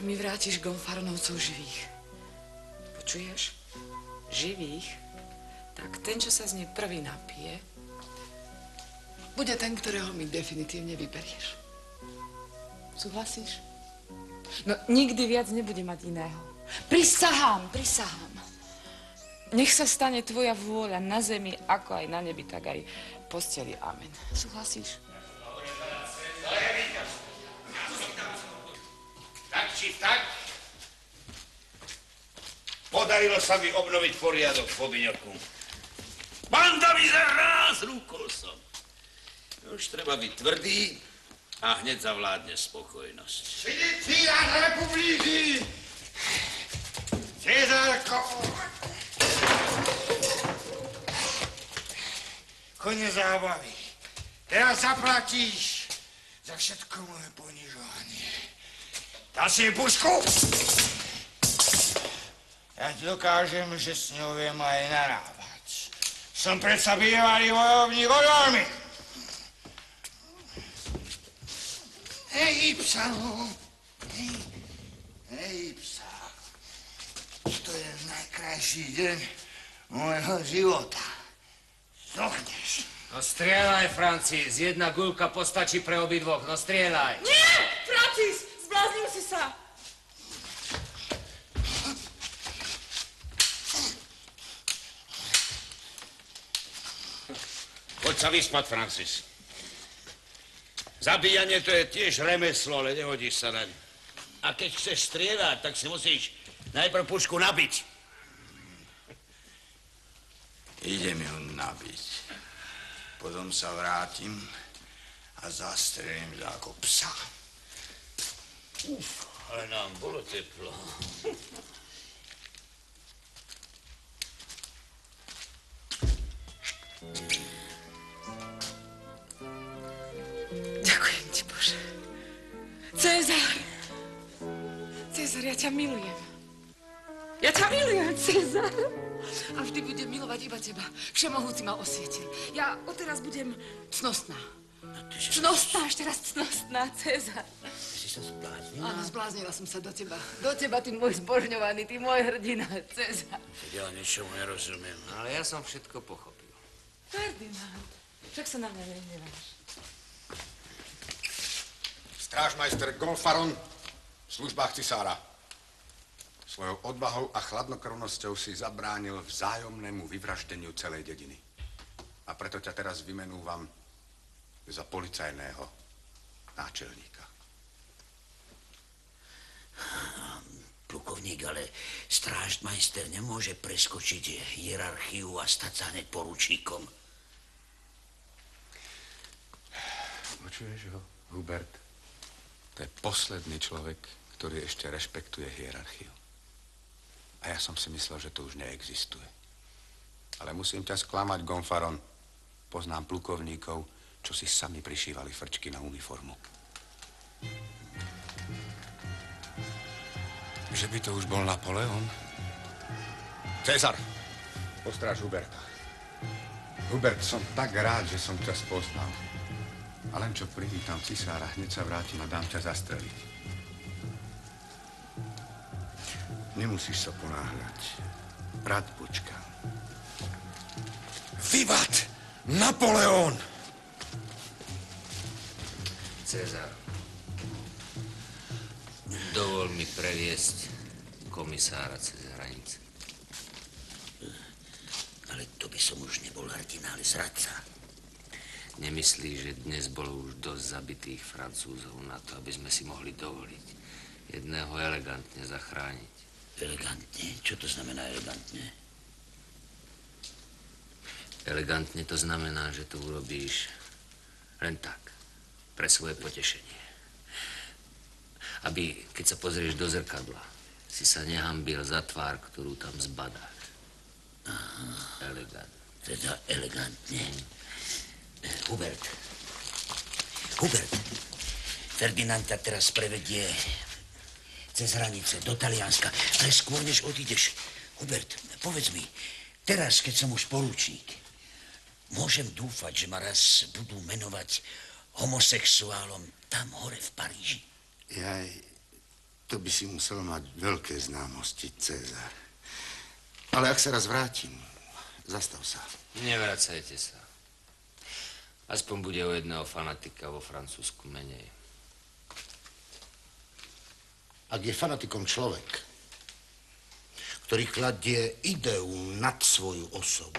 Ak mi vrátiš Gonfaronovcov živých, počuješ? Živých? Tak ten, čo sa z nej prvý napije, bude ten, ktorého mi definitívne vyberieš. Súhlasíš? No, nikdy viac nebude mať iného. Prisahám, prisahám. Nech sa stane tvoja vôľa na zemi, ako aj na nebi, tak aj posteli. Amen. Súhlasíš? Podarilo sa mi obnoviť poriadok v Pobyňoku. Banda mi raz rúkol som. Už treba byť tvrdý a hneď zavládne spokojnosť. Cíľa republiky! Cezárko! Konec zábavy. Teraz zaplatíš za všetko moje ponižovanie. Si mi pušku? Ja ti dokážem, že s ňou viem aj narábať. Som predsa bývalý vojovník od army. Hej, psa, no. Hej, hej, psa. To je najkrajší deň môjho života. Zdochneš. No strieľaj, Francis. Jedna guľka postačí pre obidvoch. No strieľaj. Nie! Francis! Zbláznil si sa! Sa vyspať, Francis. Zabíjanie to je tiež remeslo, ale nehodíš sa naň. A keď chceš strieľať, tak si musíš najprv pušku nabiť. Idem ju nabiť. Potom sa vrátim a zastrelím za ako psa. Uf, ale nám bolo teplo. Ďakujem Cezar! Cezar, ja ťa milujem. Ja ťa milujem, Cezar. A vždy budem milovať iba teba. Všemohúci ma osvietil. Ja odteraz budem cnostná. Cnostná, ešte raz cnostná, Cezar. Si sa zbláznila? Áno, zbláznila som sa do teba. Do teba, ty môj zbožňovaný, ty môj hrdina, Cezar. Ja ničomu nerozumiem. Ale ja som všetko pochopil. Ferdinand, však sa na mňa nehneváš. Strážmajster Golfaron v službách cisára. Svojou odvahou a chladnokrvnosťou si zabránil vzájomnému vyvraždeniu celej dediny. A preto ťa teraz vymenúvam za policajného náčelníka. Plukovník, ale strážmajster nemôže preskočiť hierarchiu a stať sa hneď poručíkom. Počuješ ho, Hubert? To je posledný človek, ktorý ešte rešpektuje hierarchiu. A ja som si myslel, že to už neexistuje. Ale musím ťa sklamať, Gonfaron. Poznám plukovníkov, čo si sami prišívali frčky na uniformu. Že by to už bol Napoleon? Cezar, postráž Huberta. Hubert, som tak rád, že som ťa spoznal. A len čo privítam cisára, hneď sa vrátim a dám ťa zastreliť. Nemusíš sa ponáhľať. Rád počkám. Vivat Napoleon! Cezar, dovol mi previesť komisára cez hranice. Ale to by som už nebol hrdina, ale zradca. Nemyslí, že dnes bolo už dosť zabitých Francúzov na to, aby sme si mohli dovoliť jedného elegantne zachrániť. Elegantne? Čo to znamená elegantne? Elegantne to znamená, že to urobíš len tak, pre svoje potešenie. Aby, keď sa pozrieš do zrkadla, si sa nehambil za tvár, ktorú tam zbadáš. Elegant. Teda elegantne. Hubert. Hubert. Ferdinand ťa teraz prevedie cez hranice do Talianska. Ale skôr, než odídeš, Hubert, povedz mi, teraz, keď som už poručník, môžem dúfať, že ma raz budú menovať homosexuálom tam hore v Paríži. Jaj, to by si musel mať veľké známosti, Cezar. Ale ak sa raz vrátim, zastav sa. Nevracajte sa. Aspoň bude o jedného fanatika vo Francúzsku menej. Ak je fanatikom človek, ktorý kladie ideu nad svoju osobu,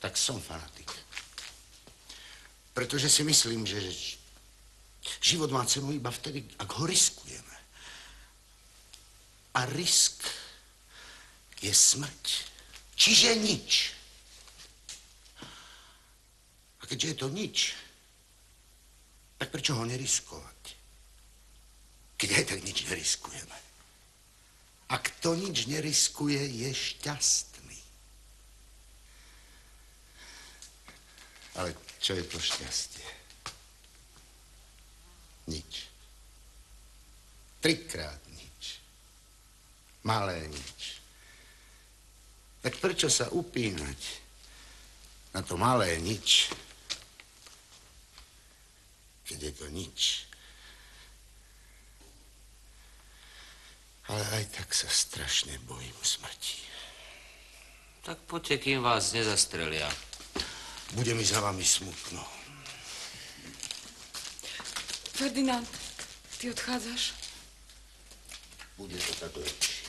tak som fanatik. Pretože si myslím, že život má cenu iba vtedy, ak ho riskujeme. A risk je smrť. Čiže nič. Keďže je to nič, tak prečo ho neriskovať? Keď aj tak nič neriskujeme. A kto nič neriskuje, je šťastný. Ale čo je to šťastie? Nič. Trikrát nič. Malé nič. Tak prečo sa upínať na to malé nič, keď je to nič? Ale aj tak sa strašne bojím smrti. Tak poďte, kým vás nezastrelia. Bude mi za vami smutno. Ferdinand, ty odchádzaš? Bude to tak lepšie.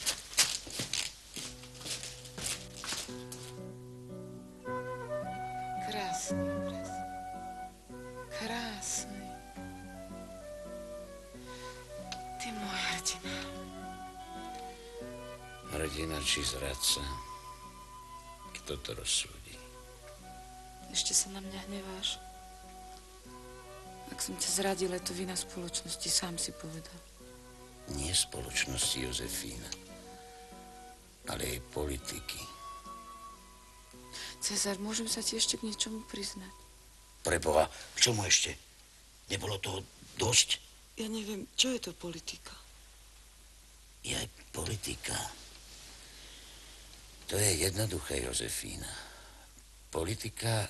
Hrdina či zradca? Kto to rozsúdi? Ešte sa na mňa hneváš. Ak som ťa zradil, je to vina spoločnosti, sám si povedal. Nie spoločnosti Jozefína, ale jej politiky. Cezar, môžem sa ti ešte k niečomu priznať? Preboha, k čomu ešte? Nebolo toho dosť? Ja neviem, čo je to politika? Je politika. To je jednoduché, Jozefína. Politika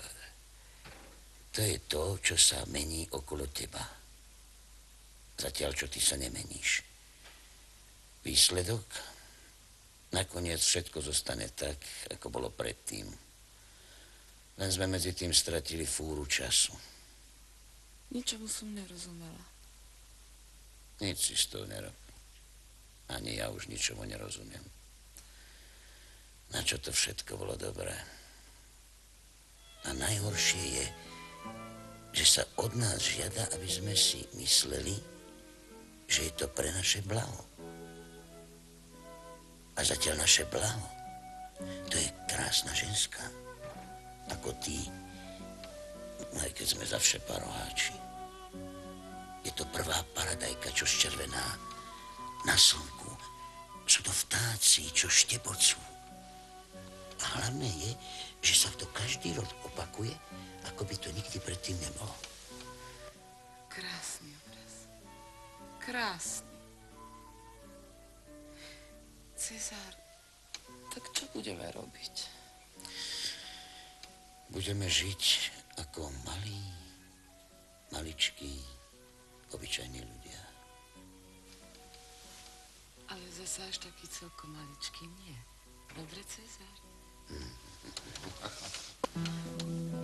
to je to, čo sa mení okolo teba. Zatiaľ, čo ty sa nemeníš. Výsledok? Nakoniec všetko zostane tak, ako bolo predtým. Len sme medzi tým stratili fúru času. Ničomu som nerozumela. Nič si z toho nerob. Ani ja už ničomu nerozumiem. Na čo to všetko bolo dobré? A najhoršie je, že sa od nás žiada, aby sme si mysleli, že je to pre naše blaho. A zatiaľ naše blaho, to je krásna ženská, ako ty, aj keď sme zavše paroháči. Je to prvá paradajka, čo červená na slnku. Sú to vtáci, čo štebocú. A hlavné je, že sa to každý rok opakuje, ako by to nikdy predtým nebolo. Krásny obraz. Krásny. Cezar, tak čo budeme robiť? Budeme žiť ako malí, maličkí, obyčajní ľudia. Ale zase až taký celkom maličký nie. Dobre, Cezar? Mm.